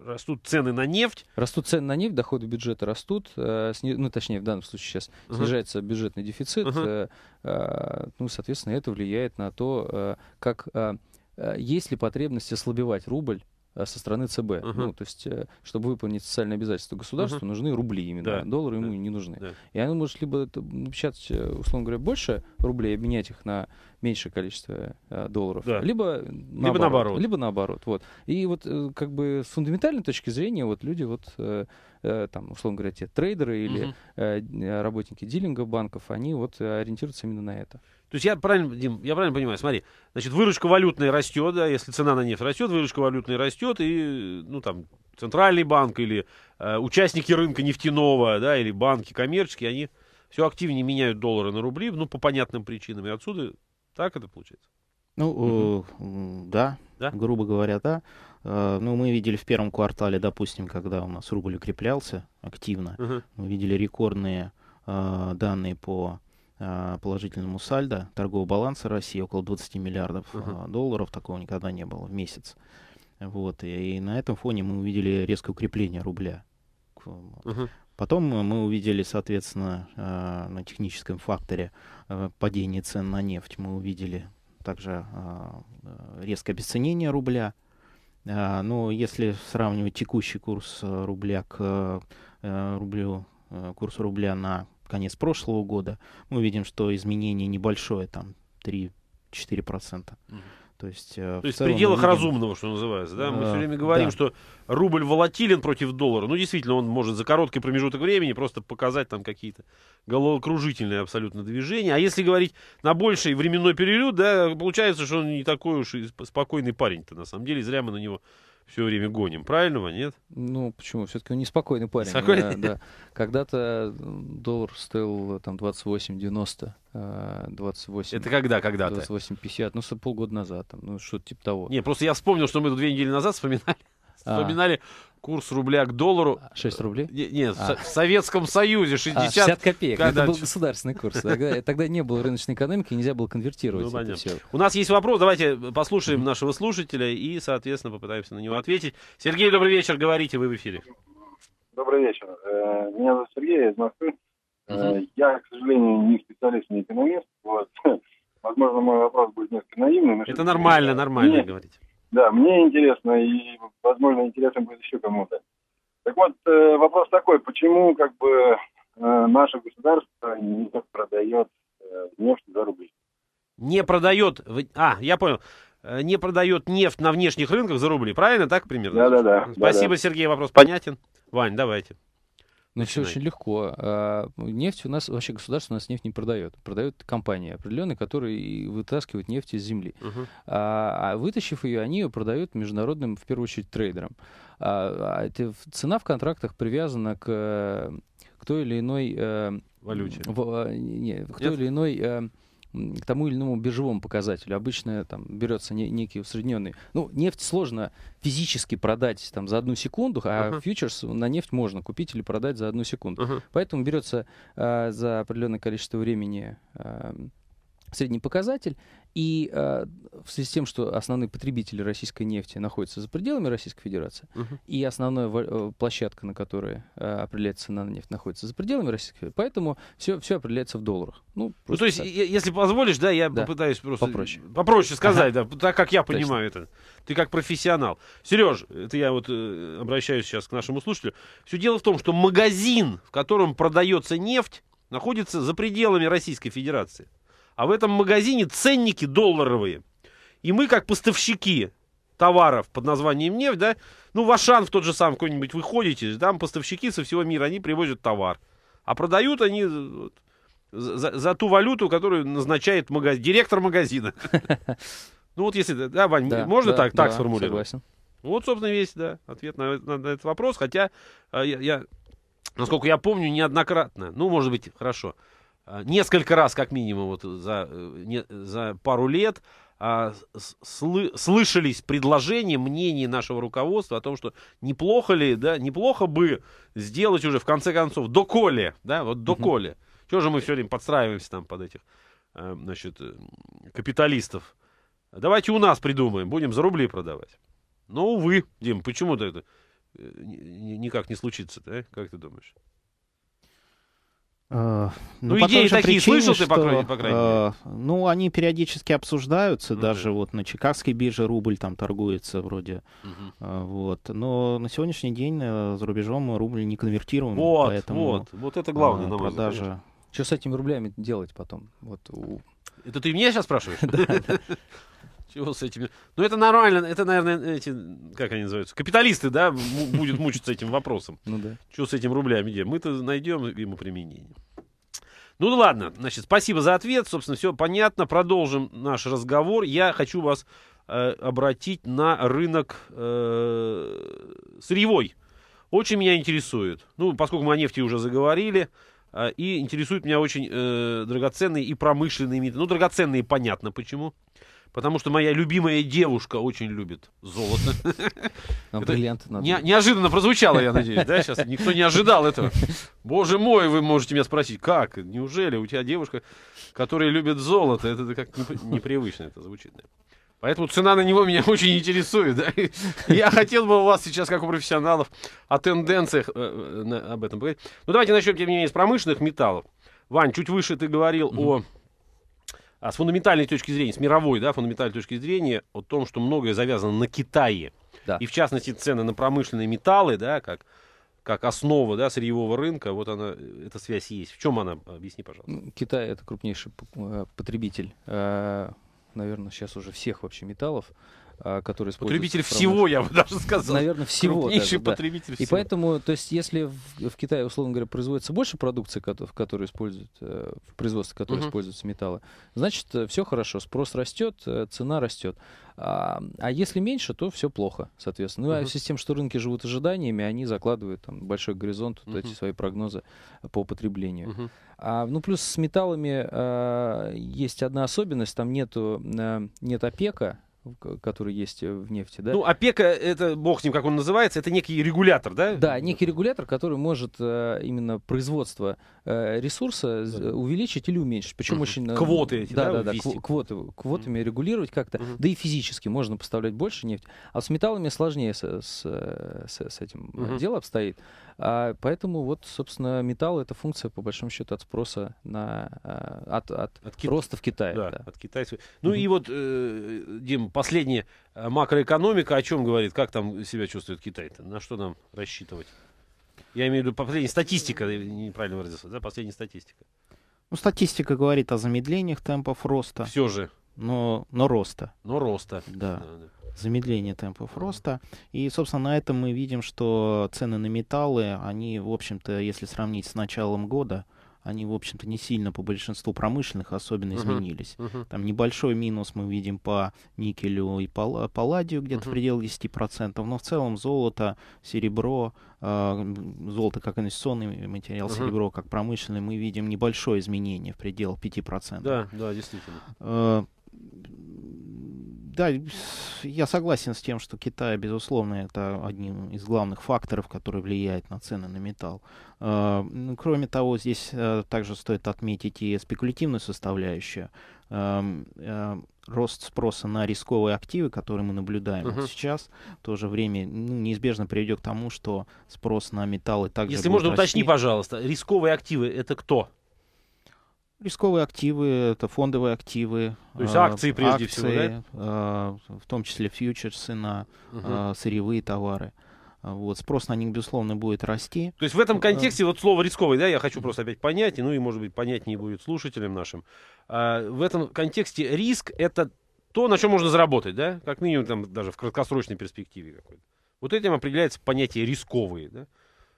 Растут цены на нефть. Растут цены на нефть, доходы бюджета растут, э, сни, ну, точнее, в данном случае сейчас uh-huh. снижается бюджетный дефицит, uh-huh. э, э, ну, соответственно, это влияет на то, э, как, э, э есть ли потребность ослабевать рубль со стороны ЦБ. Мгм. Ну, то есть, э, чтобы выполнить социальные обязательства государства, Мгм. нужны рубли именно. Да, доллары да. ему не нужны. Да. И оно может либо напечатать, э, условно говоря, больше рублей, обменять их на меньшее количество э, долларов, Да. либо наоборот. наоборот. Либо наоборот. Вот. И вот э, как бы с фундаментальной точки зрения вот люди вот э, э, там, условно говоря, те трейдеры или э, д- работники дилинга банков, они вот э, ориентируются именно на это. То есть я правильно, Дим, я правильно понимаю, смотри, значит, выручка валютная растет, да, если цена на нефть растет, выручка валютная растет, и, ну, там, центральный банк или э, участники рынка нефтяного, да, или банки коммерческие, они все активнее меняют доллары на рубли, ну, по понятным причинам, и отсюда так это получается. Ну, э, м, да, Да? грубо говоря, да. Э, Ну, мы видели в первом квартале, допустим, когда у нас рубль укреплялся активно, Мгм. мы видели рекордные э, данные по положительному сальдо торгового баланса России, около 20 миллиардов Мгм. долларов, такого никогда не было в месяц. Вот, и, и на этом фоне мы увидели резкое укрепление рубля. Мгм. Потом э, мы увидели, соответственно, э, на техническом факторе э, падение цен на нефть. Мы увидели также э, резкое обесценение рубля. А, Но если сравнивать текущий курс рубля к рублю, курсу рубля на конец прошлого года, мы видим, что изменение небольшое, там 3-4%. Мгм. То есть, э, То в есть в целом мы пределах видим- разумного, что называется, да? Мы Э, все время говорим, да. что рубль волатилен против доллара. Ну, действительно, он может за короткий промежуток времени просто показать там какие-то головокружительные абсолютно движения. А если говорить на больший временной период, да, получается, что он не такой уж и сп- спокойный парень-то, на самом деле. Зря мы на него все время гоним. Правильно, Вань, нет? Ну, почему? Все-таки он неспокойный парень. Спокойный? Э, да. Когда-то доллар стоил там 28,90, э, 28, Это когда, когда-то? 28,50, ну, полгода назад, там, ну, что-то типа того. Не, просто я вспомнил, что мы тут две недели назад вспоминали, А. вспоминали курс рубля к доллару. 6 рублей? Не, не, в А. В Советском Союзе А, 60... 60 копеек. когда Это был государственный курс. Тогда, тогда не было рыночной экономики, нельзя было конвертировать Ну, это понятно. все. У нас есть вопрос, давайте послушаем нашего слушателя и, соответственно, попытаемся на него ответить. Сергей, добрый вечер, говорите, вы в эфире. Добрый вечер. Э, Меня зовут Сергей, я из Москвы. Э, Мгм. Я, к сожалению, не специалист, не экономист. Вот. Возможно, мой вопрос будет несколько наивный. но Это нормально, э, нормально говорить. Да, мне интересно, и, возможно, интересно будет еще кому-то. Так вот, э, вопрос такой, почему как бы э, наше государство не продает э, нефть за рубли? Не продает... А, я понял. Не продает нефть на внешних рынках за рубли, правильно? Так примерно? Да-да-да, Спасибо, Сергей, вопрос понятен. Вань, давайте. Ну, все Начинай. очень легко. А, нефть у нас, вообще государство у нас нефть не продает. Продают компании определенные, которые вытаскивают нефть из земли. Мгм. А, а вытащив ее, они ее продают международным, в первую очередь, трейдерам. А, а цена в контрактах привязана к, э, к той или иной... э, Валюте. в- э, не, к той Нет? или иной... э, к тому или иному биржевому показателю. Обычно там берется не- некий усредненный. Ну, нефть сложно физически продать там за одну секунду, а Ага. фьючерс на нефть можно купить или продать за одну секунду. Мгм. Поэтому берется а, за определенное количество времени а, средний показатель, и а, в связи с тем, что основные потребители российской нефти находятся за пределами Российской Федерации, Мгм. и основная э, площадка, на которой а, определяется цена на нефть, находится за пределами Российской Федерации, поэтому все, все определяется в долларах. Ну, Ну, то есть, так. если позволишь, да, я Да. попытаюсь просто Попроще. попроще сказать, да, так как я Точно. понимаю это. Ты как профессионал. Сереж, это я вот э, обращаюсь сейчас к нашему слушателю. Все дело в том, что магазин, в котором продается нефть, находится за пределами Российской Федерации. А в этом магазине ценники долларовые. И мы, как поставщики товаров под названием нефть, да, ну, в Ашан в тот же самый какой-нибудь вы ходите, там поставщики со всего мира, они привозят товар. А продают они э, за, за ту валюту, которую назначает магазин, директор магазина. Ну вот если, да, Вань, Да, можно да, так, так сформулировать? Согласен. Вот, собственно, весь, да, ответ на, на- на этот вопрос. Хотя а, я, я, насколько я помню, неоднократно, ну, может быть, хорошо, несколько раз, как минимум, вот за, э, не- за пару лет а, слы- слышались предложения, мнения нашего руководства о том, что неплохо ли, да, неплохо бы сделать уже, в конце концов, доколе, да, вот доколе. Чего же мы все время подстраиваемся там под этих, э, значит, э, капиталистов? Давайте у нас придумаем, будем за рубли продавать. Но, увы, Дим, почему-то это э, ни- ни- никак не случится, да? Как ты думаешь? Э, Ну, по идеи такие причине, слышал ты, по что, крайней- по крайней э, Ну, они периодически обсуждаются, Мгм. даже вот на Чикагской бирже рубль там торгуется вроде. Э, Вот. Но на сегодняшний день за рубежом рубль не конвертируем, Вот, поэтому вот, вот это главное, на конечно. продажа. Что с этими рублями делать потом? Вот у- Это ты меня сейчас спрашиваешь? Чего с этими? Ну, это нормально, это, наверное, эти, как они называются, капиталисты, да, будет мучиться этим вопросом. ну да. Что с этим рублями делать? Мы-то найдем ему применение. Ну да ладно, значит, спасибо за ответ, собственно, все понятно. Продолжим наш разговор. Я хочу вас э, обратить на рынок э, сырьевой. Очень меня интересует. Ну, поскольку мы о нефти уже заговорили, э, и интересуют меня очень э, драгоценные и промышленные металлы. Ну, драгоценные понятно почему. Потому что моя любимая девушка очень любит золото. Это бриллианты надо. Не- неожиданно прозвучало, я надеюсь, да, сейчас? Никто не ожидал этого. Боже мой, вы можете меня спросить, как? Неужели у тебя девушка, которая любит золото? Это как непри- непривычно это звучит. Поэтому цена на него меня очень интересует. да. Я хотел бы у вас сейчас, как у профессионалов, о тенденциях э, э, на- об этом поговорить. Ну, давайте начнем, тем не менее, с промышленных металлов. Вань, чуть выше ты говорил о а с фундаментальной точки зрения, с мировой, да, фундаментальной точки зрения, о том, что многое завязано на Китае. Да. И в частности цены на промышленные металлы, да, как, как основа, да, сырьевого рынка, вот она, э, эта связь есть. В чем она? Объясни, пожалуйста. Ну, Китай это крупнейший э, потребитель, наверное, сейчас уже всех вообще металлов, э, которые используются. Потребитель всего, я бы даже сказал. Наверное, всего. Крупнейший даже, да. потребитель И всего. поэтому, то есть, если в, в Китае, условно говоря, производится больше продукции, в которой используют, э, в производстве которой Мгм. используются металлы, значит, все хорошо, спрос растет, э, цена растет. А, а если меньше, то все плохо, соответственно. Ну, а в связи с тем, что рынки живут ожиданиями, они закладывают там большой горизонт, вот эти свои прогнозы по потреблению. Мгм. А, ну, плюс с металлами а, есть одна особенность, там нету, а, нет опека, который есть э, в нефти, да? Ну, опека, это, бог с ним, как он называется, это некий регулятор, да? Да, некий регулятор, который может э, именно производство э, ресурса Да. увеличить или уменьшить. Причем Мгм. очень... Квоты эти, да, да, да, квоты, квотами регулировать как-то. Мгм. Да и физически можно поставлять больше нефти. А с металлами сложнее с, с, с- с этим Мгм. дело обстоит. А, поэтому вот, собственно, металл это функция, по большому счету, от спроса на... от, от, От роста в Китае. Да, да. от китайцев. Ну Мгм. и вот, э, Дим, последняя э, макроэкономика о чем говорит? Как там себя чувствует Китай-то? На что нам рассчитывать? Я имею в виду последняя статистика, неправильно выразился, да, последняя статистика. Ну, статистика говорит о замедлениях темпов роста, Все же, но, но роста. но роста. Да. Да, да. замедление темпов роста. И, собственно, на этом мы видим, что цены на металлы, они, в общем-то, если сравнить с началом года, они, в общем-то, не сильно по большинству промышленных особенно Мгм. изменились. Мгм. Там небольшой минус мы видим по никелю и пал- палладию где-то Мгм. в пределах 10%, но в целом золото, серебро, э, золото как инвестиционный материал, Мгм. серебро как промышленный, мы видим небольшое изменение в пределах 5%. Да, да, действительно. Э, Да, я согласен с тем, что Китай, безусловно, это один из главных факторов, который влияет на цены на металл. Э, ну, Кроме того, здесь э, также стоит отметить и спекулятивную составляющую. Э, Рост спроса на рисковые активы, которые мы наблюдаем Мгм. сейчас, в то же время ну, неизбежно приведет к тому, что спрос на металлы также Если можно, уточни, расти. пожалуйста, рисковые активы это кто? Рисковые активы это фондовые активы. То есть э, акции прежде всего, да? акции, э, в том числе фьючерсы на э, сырьевые товары. А Вот, спрос на них, безусловно, будет расти. То есть в этом контексте вот слово рисковый, да, я хочу просто опять понять, и, ну и может быть понятнее будет слушателям нашим. А, в этом контексте риск это то, на чем можно заработать, да, как минимум там даже в краткосрочной перспективе какой-то. Вот этим определяется понятие рисковые, да.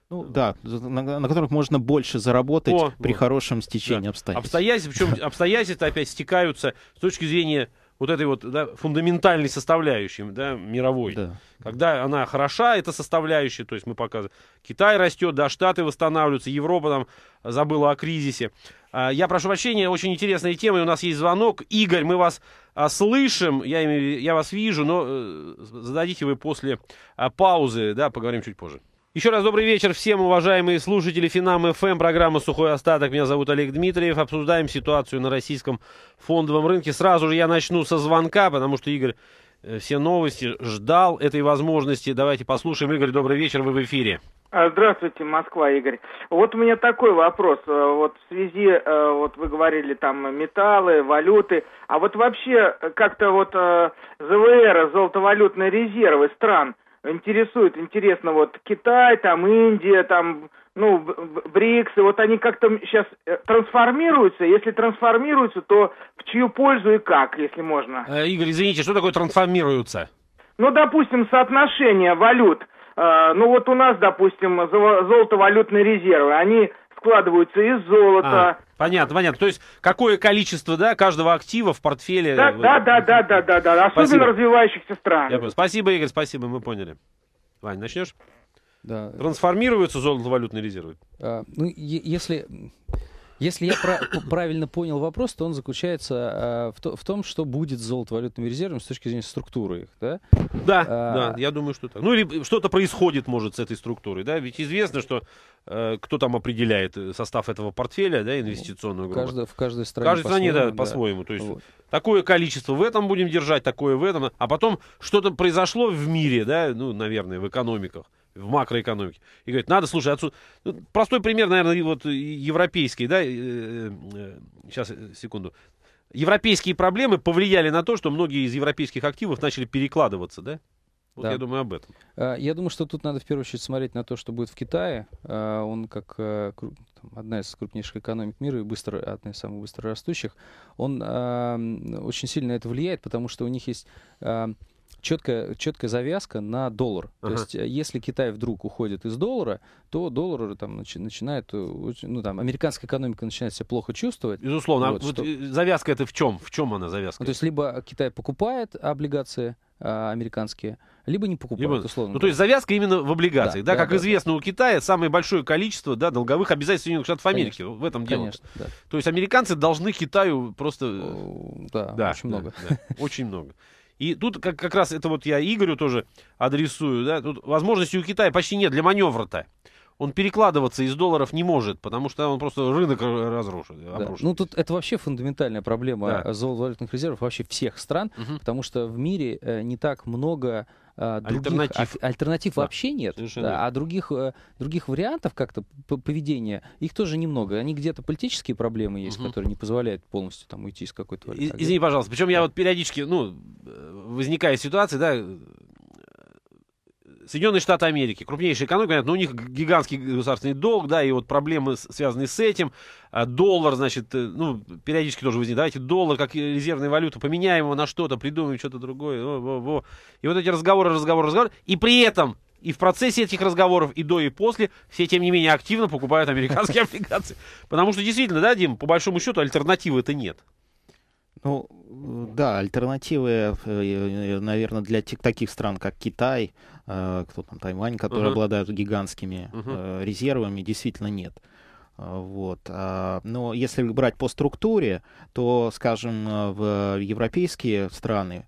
Ну, да, на, на которых можно больше заработать О, при вот. хорошем стечении Да. обстоятельств. Обстоятельства, причем обстоятельства опять стекаются с точки зрения вот этой вот да, фундаментальной составляющей, да, мировой. Да. Когда она хороша, эта составляющая, то есть мы показываем, Китай растет, да, Штаты восстанавливаются, Европа там забыла о кризисе. А, Я прошу прощения, очень интересная тема, и у нас есть звонок. Игорь, мы вас а, слышим, я, я вас вижу, но э, зададите вы после а, паузы, да, поговорим чуть позже. Еще раз добрый вечер всем, уважаемые слушатели Финам ФМ, программа «Сухой остаток». Меня зовут Олег Дмитриев. Обсуждаем ситуацию на российском фондовом рынке. Сразу же я начну со звонка, потому что Игорь э, все новости ждал этой возможности. Давайте послушаем. Игорь, добрый вечер, вы в эфире. А, Здравствуйте, Москва, Игорь. Вот у меня такой вопрос. Э, Вот в связи, э, вот вы говорили там металлы, валюты, а вот вообще как-то вот ЗВР, золотовалютные резервы стран интересует, интересно, вот Китай, там Индия, там, ну, БРИКС, и вот они как-то сейчас трансформируются, если трансформируются, то в чью пользу и как, если можно? Э, Игорь, извините, что такое трансформируются? Ну, допустим, соотношение валют. Э, ну, вот у нас, допустим, золо- золотовалютные резервы, они складываются из золота. А, понятно, понятно. То есть какое количество, да, каждого актива в портфеле? Да, э, да, да, да, да, да, да, особенно Спасибо. развивающихся стран. Я понял. Спасибо, Игорь, спасибо, мы поняли. Вань, начнешь? Да. Трансформируются золотовалютные резервы? А, ну, е- если, если я правильно понял вопрос, то он заключается а, в, то- в том, что будет с золотовалютными резервами с точки зрения структуры их, да? Да, А. да, я думаю, что так. Ну или что-то происходит, может, с этой структурой, да? Ведь известно, что э, кто там определяет э, состав этого портфеля, да, инвестиционную В группу. каждой, в каждой В стране каждой стране, да, по-своему, по-своему. То есть Вот. такое количество в этом будем держать, такое в этом, а потом что-то произошло в мире, да, ну, наверное, в экономиках, в макроэкономике. И говорит, надо, слушай, отсюда... ну, простой пример, наверное, вот европейский, да, э, э, сейчас, э, секунду. Европейские проблемы повлияли на то, что многие из европейских активов начали перекладываться, да? Вот Да. я думаю об этом. А, Я думаю, что тут надо в первую очередь смотреть на то, что будет в Китае. А, Он как э, одна из крупнейших экономик мира и быстро, одна из самых быстро растущих, он а, очень сильно это влияет, потому что у них есть четкая, четкая завязка на доллар. Ага. То есть, э, если Китай вдруг уходит из доллара, то доллар там начи- начинает, э, ну там, американская экономика начинает себя плохо чувствовать. Безусловно. А Вот, вот что- завязка это в чем? В чем она завязка? Ну, то есть, либо Китай покупает облигации а, американские, либо не покупает, Либо- условно. Ну, то есть завязка именно в облигациях. Да, Да, да, как да, известно, у Китая самое большое количество да, долговых обязательств Соединенных Штатов Америки. В этом дело. Конечно, да. То есть американцы должны Китаю просто... э, Да, Да, очень да, много. да, очень много. И тут как, как раз это вот я Игорю тоже адресую, да, тут возможностей у Китая почти нет для маневра-то. Он перекладываться из долларов не может, потому что он просто рынок разрушит. Да. обрушит. Ну, тут это вообще фундаментальная проблема Да. золотовалютных резервов вообще всех стран, Мгм. потому что в мире э, не так много а, других Альтернатив. а- альтернатив Да, вообще нет, совершенно да, а других э, других вариантов как-то поведения их тоже немного. Они где-то политические проблемы есть, Мгм. которые не позволяют полностью там уйти из какой-то валюты. И- А Извини, пожалуйста, причем я вот периодически, ну, э, возникает ситуация, да, Соединенные Штаты Америки, крупнейшая экономика, понятно, но у них гигантский государственный долг, да, и вот проблемы, связанные с этим. А доллар, значит, э, ну, периодически тоже возникает. Давайте доллар как резервная валюта, поменяем его на что-то, придумаем что-то другое. Во, во, во. И вот эти разговоры, разговоры, разговоры. И при этом и в процессе этих разговоров, и до, и после, все, тем не менее, активно покупают американские облигации. Потому что, действительно, да, Дим, по большому счету, альтернативы-то нет. Ну, э, да, альтернативы, наверное, для таких стран, как Китай, э, кто там, Тайвань, которые Мгм. обладают гигантскими э, резервами, действительно нет. Вот. а, Но если брать по структуре, то, скажем, э, в европейские страны,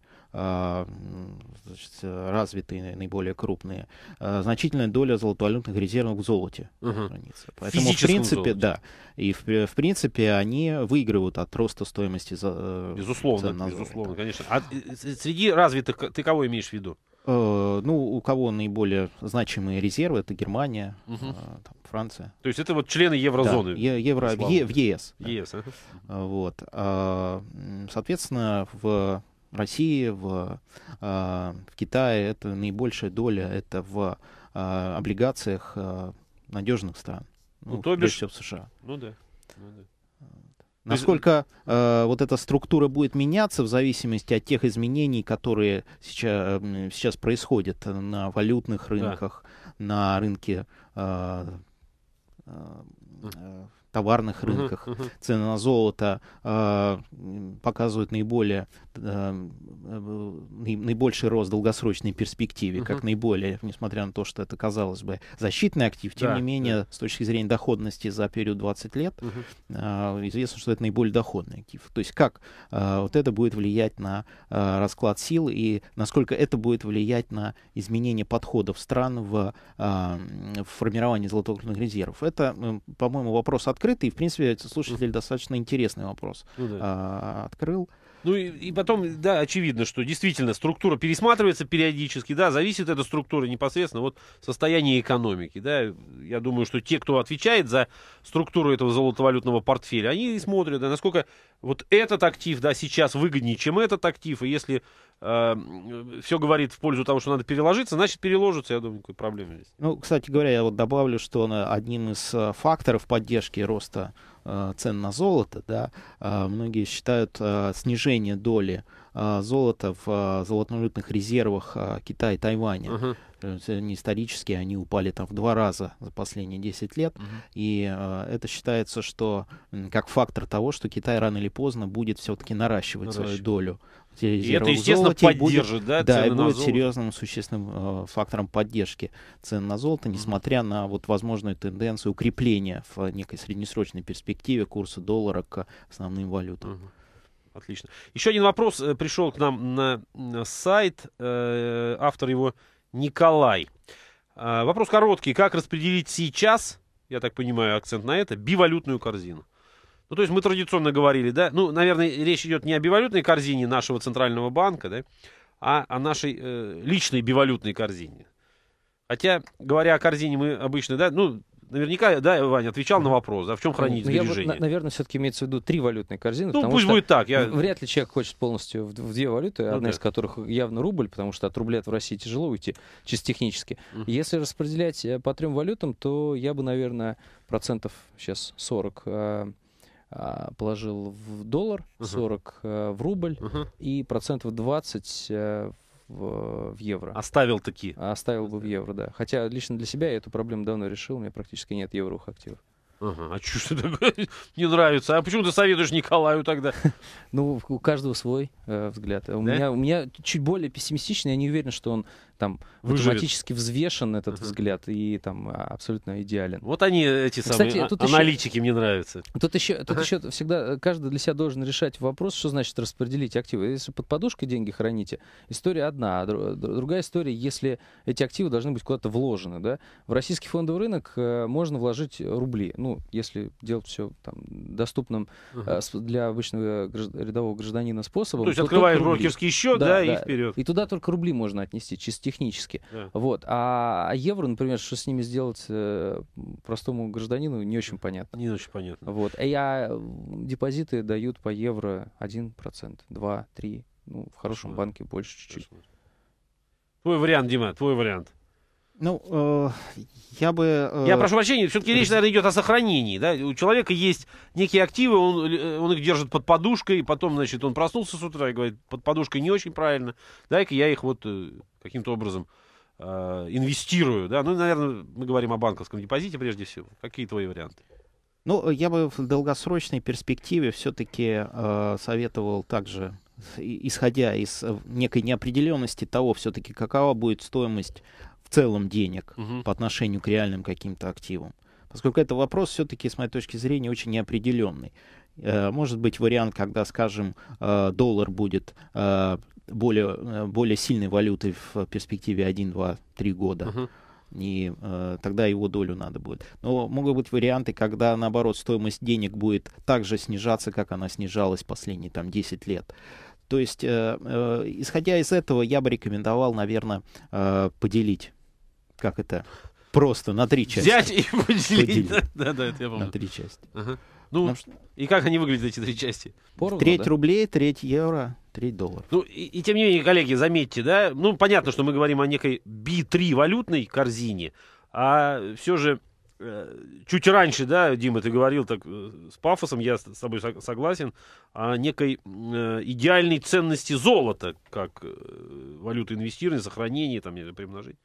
значит, э, развитые, наиболее крупные, э, значительная доля золотовалютных резервов в золоте хранится. Поэтому, в принципе, золоте. да. И, в, в принципе, они выигрывают от роста стоимости за, э, Безусловно, цен на золото. безусловно, конечно. А э, с- среди развитых ты кого имеешь в виду? Э, ну, у кого наиболее значимые резервы, это Германия, э, там, Франция. То есть это вот члены еврозоны. Да, Е- евро, в. Е- в ЕС. да. ЕС, ага. А, Вот. А, Соответственно, в России, в, а, в Китае это наибольшая доля это в а, облигациях а, надежных стран. Ну, Ну, то бишь- всего в США. Ну да. ну да. Насколько э, вот эта структура будет меняться в зависимости от тех изменений, которые сейчас, сейчас происходят на валютных рынках, на рынке э, э, товарных рынках, мгм. цены на золото э, показывают наиболее э, э, наи- наибольший рост в долгосрочной перспективе, как Мгм. наиболее, несмотря на то, что это казалось бы защитный актив, тем Да, не менее, с точки зрения доходности за период 20 лет, Мгм. а, известно, что это наиболее доходный актив. То есть как а, вот это будет влиять на а, расклад сил и насколько это будет влиять на изменение подходов стран в, м, в формировании золотовалютных резервов. Это, по-моему, вопрос открытый, и, в принципе, слушатель достаточно интересный вопрос Ну да. а, открыл. Ну и, и потом, да, очевидно, что действительно структура пересматривается периодически, да, зависит эта структура непосредственно от состояния экономики, да. Я думаю, что те, кто отвечает за структуру этого золотовалютного портфеля, они смотрят, да, насколько вот этот актив, да, сейчас выгоднее, чем этот актив, и если э, все говорит в пользу того, что надо переложиться, значит переложится, я думаю, никакой проблемы здесь. Ну, кстати говоря, я вот добавлю, что одним из э, факторов поддержки роста э, цен на золото, да, э, многие считают э, снижение доли э, золота в э, золотовалютных резервах э, Китая и Тайваня. Ага. Они исторически, они упали там в два раза за последние 10 лет. Мгм. И э, это считается, что как фактор того, что Китай рано или поздно будет все-таки наращивать свою Наращивать. долю. И это, естественно, золота, и будет- поддержит, да, да, и будет золото. серьезным существенным э, фактором поддержки цен на золото, несмотря на вот возможную тенденцию укрепления в некой среднесрочной перспективе курса доллара к основным валютам. Мгм. Отлично. Еще один вопрос э, пришел к нам на, на сайт. э, автор его Николай. А, вопрос короткий. Как распределить сейчас, я так понимаю, акцент на это, бивалютную корзину? Ну, то есть мы традиционно говорили, да, ну, наверное, речь идет не о бивалютной корзине нашего центрального банка, да, а о нашей э, личной бивалютной корзине. Хотя, говоря о корзине, мы обычно, да, ну, наверняка, да, Ваня отвечал на вопрос, да, в чем хранить Ну, я вот, сбережения. на- наверное, все-таки имеется в виду три валютные корзины. ну, пусть будет так. Я... Вряд ли человек хочет полностью в, в две валюты, Ну одна да. из которых явно рубль, потому что от рубля в России тяжело уйти, чисто технически. Мгм. Если распределять э, по трем валютам, то я бы, наверное, процентов сейчас 40 э, а, положил в доллар, Мгм. 40 э, в рубль и процентов 20 э, в, в евро. Оставил такие. А Оставил бы в евро, да. Хотя лично для себя я эту проблему давно решил, у меня практически нет евровых активов. Ага, а что ж такое не нравится? А почему ты советуешь Николаю тогда? Ну, у каждого свой э, взгляд. У, Да? меня, у меня чуть более пессимистичный, я не уверен, что он там Выживет. автоматически взвешен, этот Мгм. взгляд, и там а, абсолютно идеален. Вот они, эти Кстати, самые а- тут еще- аналитики, мне нравятся. Тут еще, тут Ага. еще всегда э, каждый для себя должен решать вопрос, что значит распределить активы. Если под подушкой деньги храните, история одна, а дру- дру- другая история, если эти активы должны быть куда-то вложены. Да? В российский фондовый рынок э, можно вложить рубли, ну, если делать все там, доступным с- для обычного гражд- рядового гражданина способом. То есть то открываешь брокерский счет, Да, да, и да. вперед. И туда только рубли можно отнести, чисто технически. Да. Вот. А, евро, например, что с ними сделать э, простому гражданину, не очень понятно. Не очень понятно. Вот. А депозиты дают по евро 1%, 2, 3. Ну, в хорошем Кошмар. банке больше чуть-чуть. Твой вариант, Дима, твой вариант. Ну, э, я бы... э, Я прошу прощения, все-таки речь, наверное, идет о сохранении. Да? У человека есть некие активы, он, э, он их держит под подушкой, потом, значит, он проснулся с утра и говорит, под подушкой не очень правильно, дай-ка я их вот э, каким-то образом э, инвестирую. Да? Ну, наверное, мы говорим о банковском депозите прежде всего. Какие твои варианты? Ну, я бы в долгосрочной перспективе все-таки советовал также, исходя из э, некой неопределенности того, все-таки какова будет стоимость в целом денег Мгм. по отношению к реальным каким-то активам. Поскольку это вопрос все-таки, с моей точки зрения, очень неопределенный. Э, Может быть вариант, когда, скажем, э, доллар будет э, более, более сильной валютой в перспективе 1, 2, 3 года Мгм. и э, тогда его долю надо будет. Но могут быть варианты, когда, наоборот, стоимость денег будет так же снижаться, как она снижалась последние там 10 лет. То есть, э, э, исходя из этого, я бы рекомендовал, наверное, э, поделить, как это, просто на три части. Взять и поделить. Поделить. Да, да, да, это я На помню. три части. Ага. Ну, Потому что и как они выглядят, эти три части? Поровну, треть да? рублей, треть евро, треть долларов. Ну, и, и тем не менее, коллеги, заметьте, да, ну, понятно, что мы говорим о некой B3 валютной корзине, а все же э, чуть раньше, да, Дима, ты говорил так э, с пафосом, я с тобой сог- согласен, о некой э, идеальной ценности золота, как валюты инвестирования, сохранения, там, или приумножения.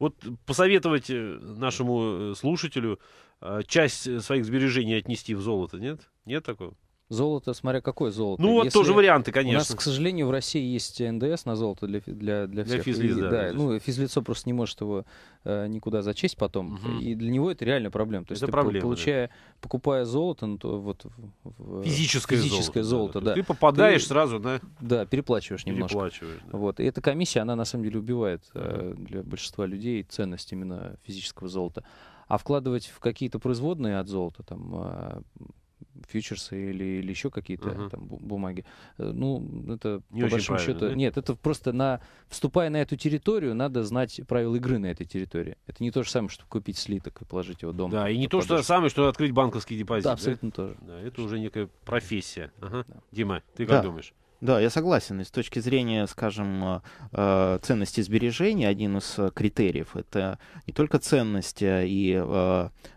Вот посоветовать э, нашему э, слушателю э, часть своих сбережений отнести в золото, нет? Нет такого? Золото, смотря какое золото. Ну, вот Если- тоже варианты, У нас, конечно. к сожалению, в России есть НДС на золото для, для, для Для всех. физлиц, И, да, да. Ну, физлицо просто не может его э, никуда зачесть потом. Мгм. И для него это реально проблема. То есть Это ты, проблема, да. получая, покупая золото, ну, то вот в- Физическое, физическое золото, То да. Ты попадаешь Ты- сразу на Да, переплачиваешь немножко. переплачиваешь. да. Вот. И эта комиссия, она на самом деле убивает э, для большинства людей ценность именно физического золота. А вкладывать в какие-то производные от золота, там, э, фьючерсы или, или еще какие-то Ага. там бу- бумаги. Э, Ну, это Не по большому правильно, счету... да? Нет, это просто на... Вступая на эту территорию, надо знать правила игры на этой территории. Это не то же самое, что купить слиток и положить его дома. Да, и не то, что подушку. самое, что открыть банковский депозит. Да, да? абсолютно тоже. Да, это уже некая профессия. Ага. Да. Дима, ты как Да. думаешь? Да, я согласен. И с точки зрения, скажем, э, ценности сбережений, один из э, критериев это не только ценность э, и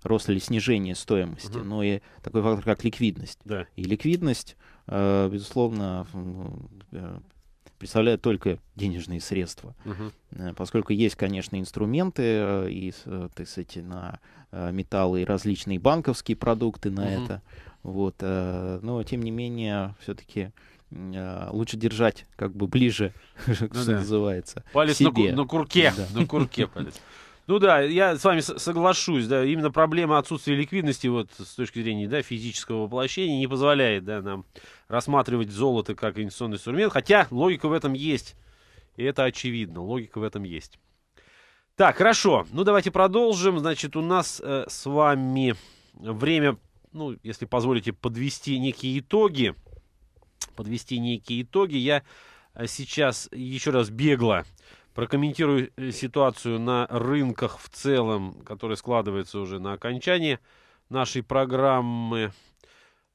рост или снижение стоимости, Мгм. но и такой фактор, как ликвидность. Да. И ликвидность, безусловно, представляет только денежные средства. Э, Поскольку есть, конечно, инструменты и, так сказать, на металлы и различные банковские продукты на Мгм. это. Вот, но тем не менее, все-таки лучше держать как бы ближе, что Ну да. называется. Палец на, на курке. Да. На курке палец. Ну да, я с вами соглашусь, да, именно проблема отсутствия ликвидности вот с точки зрения, да, физического воплощения не позволяет, да, нам рассматривать золото как инвестиционный инструмент, хотя логика в этом есть, и это очевидно, логика в этом есть. Так, хорошо, ну давайте продолжим, значит, у нас э, с вами время, ну, если позволите, подвести некие итоги, подвести некие итоги, я э, сейчас еще раз бегло прокомментирую э, ситуацию на рынках в целом, которая складывается уже на окончании нашей программы.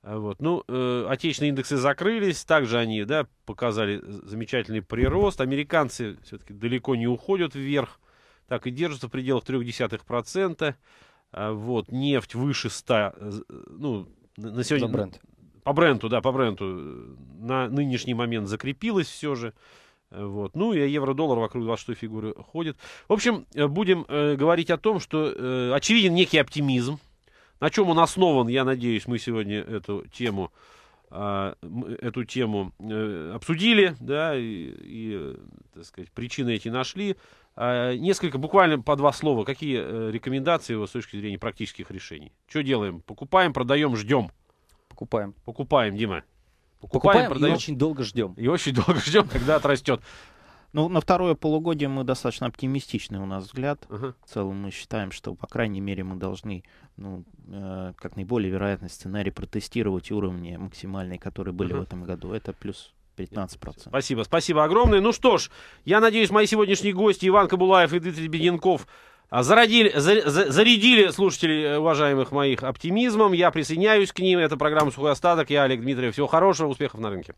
А Вот. Ну, э, отечественные индексы закрылись, также они да, показали замечательный прирост. Американцы все-таки далеко не уходят вверх, так и держатся в пределах 0,3%. А, Вот. Нефть выше 100, э, ну, на сегодня... За бренд. По бренду, да, по бренду э, на нынешний момент закрепилось все же. Э, Вот. Ну и евро-доллар вокруг 26 фигуры ходит. В общем, э, будем э, говорить о том, что э, очевиден некий оптимизм. На чем он основан, я надеюсь, мы сегодня эту тему, м, эту тему э, обсудили, да, и, и, э, так сказать, причины эти нашли. А, несколько, буквально по два слова, какие э, рекомендации его с точки зрения практических решений? Что делаем? Покупаем, продаем, ждем. Покупаем. Покупаем, Дима. Покупаем и продаем. очень долго ждем. И очень долго ждем, когда отрастет. Ну, на второе полугодие мы достаточно оптимистичный у нас взгляд. Ага. В целом мы считаем, что, по крайней мере, мы должны, ну, э, как наиболее вероятный сценарий, протестировать уровни максимальные, которые были Мгм. в этом году. Это плюс 15%. Спасибо, спасибо огромное. Ну что ж, я надеюсь, мои сегодняшние гости Иван Кабулаев и Дмитрий Беденков зародили, за- за- зарядили слушателей, э, уважаемых моих, оптимизмом. Я присоединяюсь к ним. Это программа «Сухой остаток». Я Олег Дмитриев. Всего хорошего, успехов на рынке.